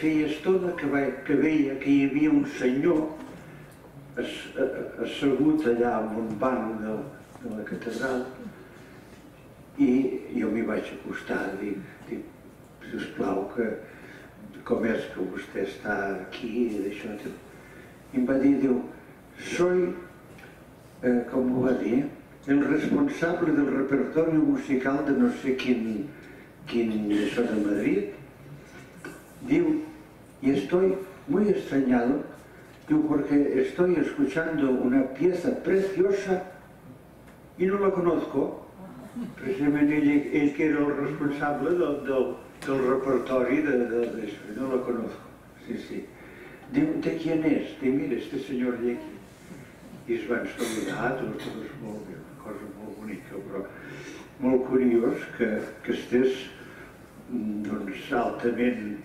feia estona que, va, que veia que hi havia un senyor assegut allà en un banc de, de la catedral i jo m'hi vaig acostar, dic, dic sisplau, que com és que vostè està aquí i d'això, i em va dir, diu, soy, eh, com ho va dir, el responsable del repertorio musical de no sé quin, quin això de Madrid, diu, y estoy muy extrañado, diu, porque estoy escuchando una pieza preciosa y no la conozco. Precisament ell, ell que era el responsable del, del, del repertori de, de, d'això, no la conozco. Sí, sí. Diu, de quién es? Diu, mira, este senyor de aquí. I es van saludar, tot, tot és molt una cosa molt bonica, però molt curiós que, que estés doncs, altament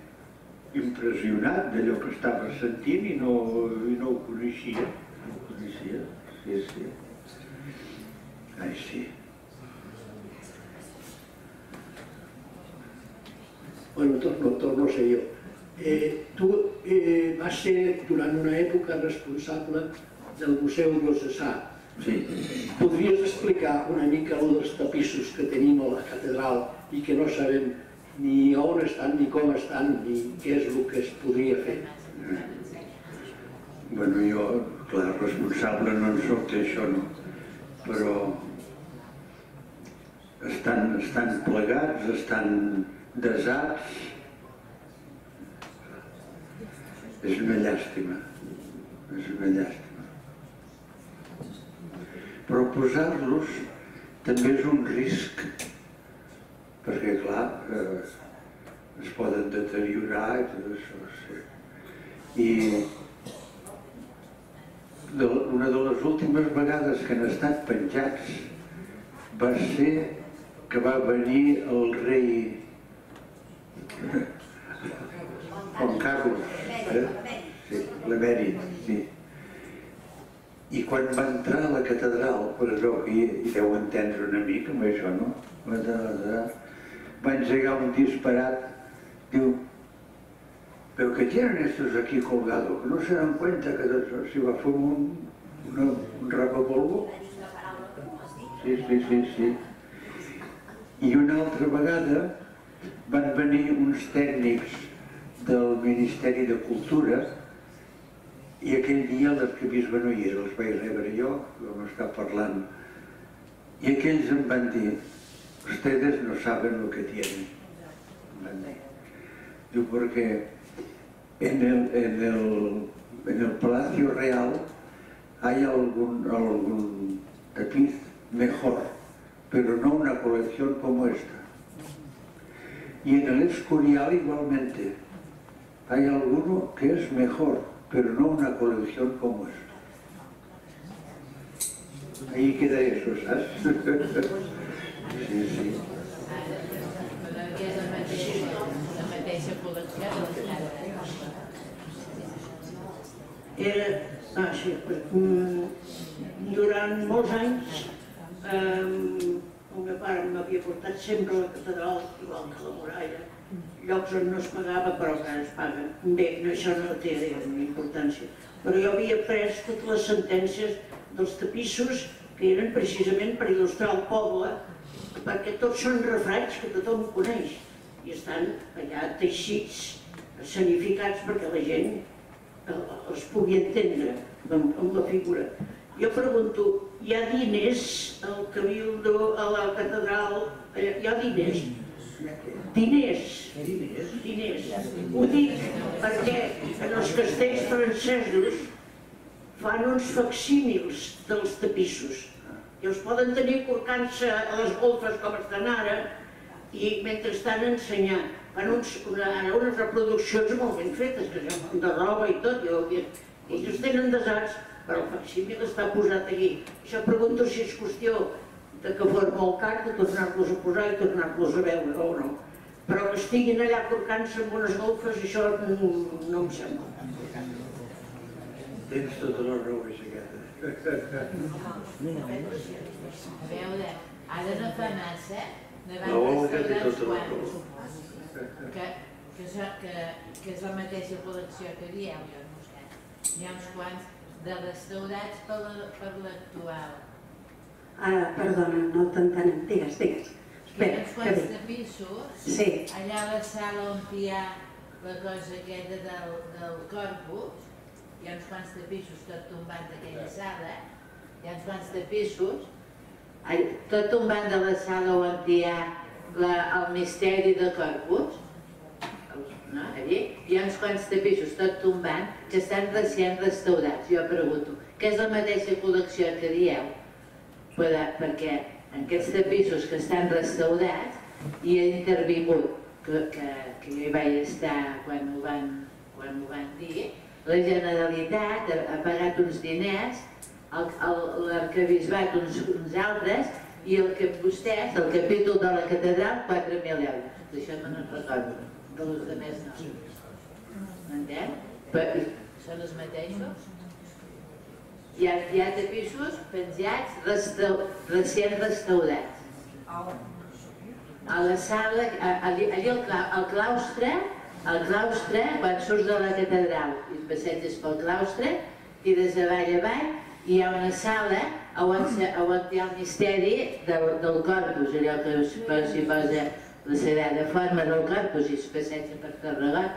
impressionat d'allò que estava sentint i no, i no ho coneixia. No ho coneixia, sí, sí. Ai, sí. Bueno, torno, torno a ser jo. Eh, tu eh, vas ser durant una època responsable del Museu Diocesà. Sí. Podries explicar una mica allò dels tapissos que tenim a la catedral i que no sabem ni on estan, ni com estan, ni què és el que es podria fer? Bueno, jo, clar, responsable no en soc d'això, no. Però estan, estan plegats, estan desats. És una llàstima, és una llàstima. Però posar-los també és un risc, perquè clar, eh, es poden deteriorar i tot això. Sí. I de, una de les últimes vegades que han estat penjats va ser que va venir el rei Juan Carlos, eh? sí, l'emèrit, sí. I quan va entrar a la catedral, per i, i deu entendre una mica amb això, no? Va, de, de, va engegar un disparat, diu, pero que tienen estos aquí colgados, no se dan cuenta que si va fer un, una, un rapapolvo. Sí, sí, sí, sí. I una altra vegada van venir uns tècnics del Ministeri de Cultura i aquell dia l'arquebisbe no hi era, els vaig rebre jo, vam estar parlant, i aquells em van dir, ustedes no saben lo que tienen. Diu, perquè en el, en el, en el Palacio Real hay algún, algún tapiz mejor, pero no una colección como esta. Y en el Escorial igualmente. hay alguno que es mejor, pero no una colección como esta. Ahí queda eso, ¿sabes? *laughs* Era, ah, sí, mm, durant molts anys eh, el meu pare m'havia portat sempre a la catedral, igual que la muralla, llocs on no es pagava però que es paguen. Bé, no, això no té importància. Però jo havia pres totes les sentències dels tapissos que eren precisament per il·lustrar el poble, perquè tots són refrats que tothom coneix i estan allà teixits, escenificats perquè la gent eh, els pugui entendre amb, amb la figura. Jo pregunto, hi ha diners al Cabildo, a la catedral, allà, hi ha diners? Diners. Diners. Ho dic perquè en els castells francesos fan uns facsímils dels tapissos i els poden tenir corcant-se a les golfes com estan ara i mentre estan ensenyant fan uns, una, ara unes reproduccions molt ben fetes, que de roba i tot, jo, i, ells tenen desats, però el facsímil està posat aquí. Això pregunto si és qüestió de que fos molt car de tornar-los a posar i tornar-los a veure o no. Però que estiguin allà corcant-se amb unes golfes, això no, no em sembla. Tens tota la raó. A veure, ara no fa massa, ne van No, tota la quants. Que, que, que, que és la mateixa col·lecció que dieu, jo no sé. N'hi ha uns quants de restaurats per la- per l'actual. Ara, perdona, no t'entenem. Digues, digues. Hi ha Espera, uns que quants dic. tapissos, Sí. allà a la sala on hi ha la cosa aquella del, del corpus, hi ha uns quants tapissos tot tombant d'aquella sala, hi ha uns quants tapissos, ai, tot tombant de la sala on hi ha la, el misteri de corpus, no? Allí hi ha uns quants tapissos tot tombant que estan recient restaurats. Jo pregunto, què és la mateixa col·lecció que dieu? Per, perquè en aquests tapissos que estan restaurats hi ha intervingut, que, que, que jo hi vaig estar quan ho van, quan ho van dir, la Generalitat ha, pagat uns diners, l'arcabisbat uns, uns altres, i el que vostès, el capítol de la catedral, 4.000 euros. D'això no me'n recordo, de los de més no. M'entén? Però són els mateixos? Hi ha, hi ha tapissos penjats restau, recient restaurats. A la sala, a- allí, allí al, clau, al claustre, al claustre, quan surts de la catedral i et passeges pel claustre, tires avall avall, hi ha una sala on, on hi ha el misteri del, del corpus, allò que s'hi posa la sagrada forma del corpus i es passeja per Tarragona.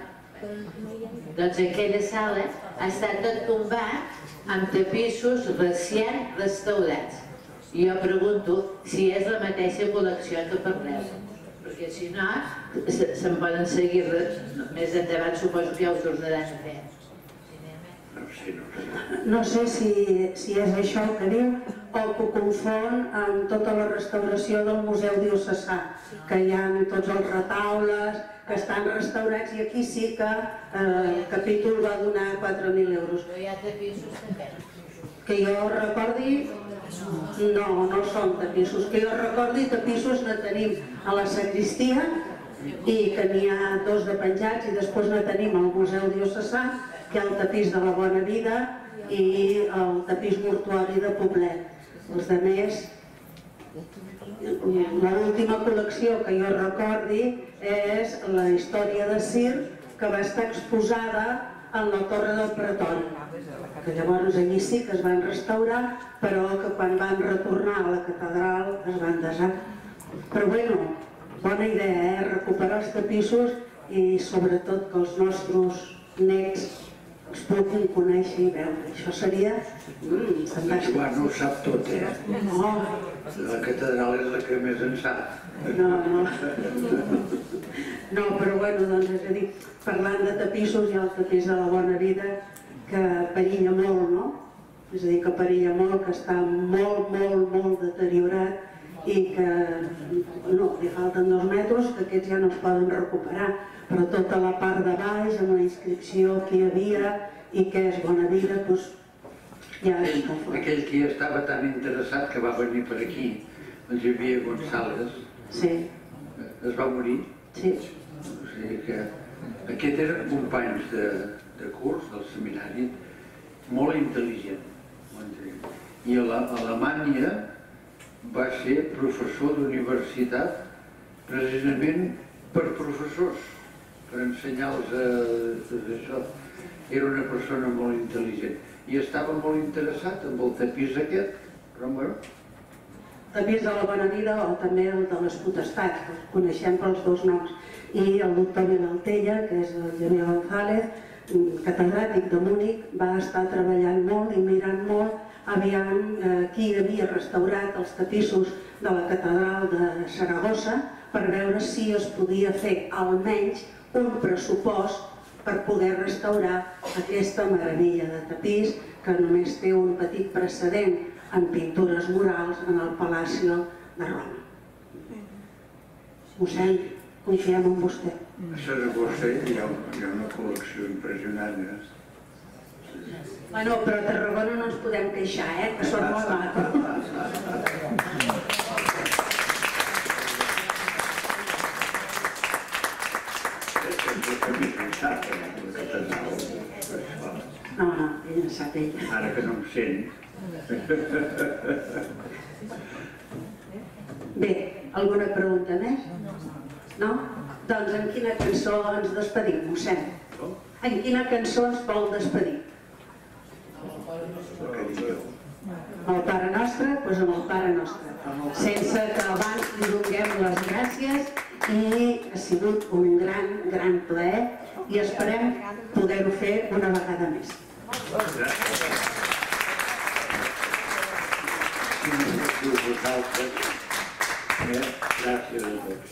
Doncs aquella sala ha estat tot tombat amb tapissos recient restaurats. I jo pregunto si és la mateixa col·lecció que parleu, perquè si no, se- se'n poden seguir més endavant, suposo que ja ho tornaran a fer. No sé, no. No si, si és això el que diu o que ho confon amb tota la restauració del Museu Diocesà, que hi ha tots els retaules, que estan restaurats i aquí sí que eh, el capítol va donar 4.000 euros. Que jo recordi, no, no són tapissos, que jo recordi tapissos ne tenim a la sagristia i que n'hi ha dos de penjats i després ne tenim al Museu Diocesà, hi ha el tapís de la Bona Vida i el tapís mortuari de Poblet. Els més, l'última col·lecció que jo recordi és la història de Cir que va estar exposada en la Torre del Pretori que llavors allí sí que es van restaurar, però que quan van retornar a la catedral es van desar. Però bueno, bona idea, eh? recuperar els tapissos i sobretot que els nostres nets els puguin conèixer i veure. Això seria mm, fantàstic. Joan ho sap tot, eh? No, La catedral és la que més en sap. no, no. No, però bueno, doncs és a dir, parlant de tapissos, hi ha el tapís de la bona vida que perilla molt, no? És a dir, que perilla molt, que està molt, molt, molt deteriorat i que no, li falten dos metres, que aquests ja no es poden recuperar, però tota la part de baix, amb la inscripció que hi havia i que és bona vida, doncs ja està fora. Aquell que ja estava tan interessat que va venir per aquí, el Javier González, Sí, es va morir. sí. O sigui que aquest era companys de, de curs del seminari, molt intel·ligent. I a la- a Alemanya va ser professor d'universitat precisament per professors, per ensenyar-los a, a això. Era una persona molt intel·ligent i estava molt interessat amb el tapís aquest, però bueno, Tapís de la Bona Vida o també el de les Potestats, els coneixem pels dos noms. I el doctor Vilaltella, que és el Javier González, catedràtic de Múnich, va estar treballant molt i mirant molt aviam eh, qui havia restaurat els tapissos de la catedral de Saragossa per veure si es podia fer almenys un pressupost per poder restaurar aquesta meravella de tapís que només té un petit precedent en pintures murals en el Palacio de Roma. Mossèn, confiem en vostè. a Saragossa hi ha, hi ha una col·lecció impressionant. Eh? Bueno, però a Tarragona no ens podem queixar, eh? que són molt macos. No, no, ell en sap ell. Ara que no em sent. Bé, alguna pregunta més? No? Doncs en quina cançó ens despedim, mossèn? En quina cançó ens vol despedir? El Pare Nostre? Doncs amb el Pare Nostre. Sense que abans li donem les gràcies i ha sigut un gran, gran plaer i esperem poder-ho fer una vegada més. Si vosaltres, eh? gràcies a tots.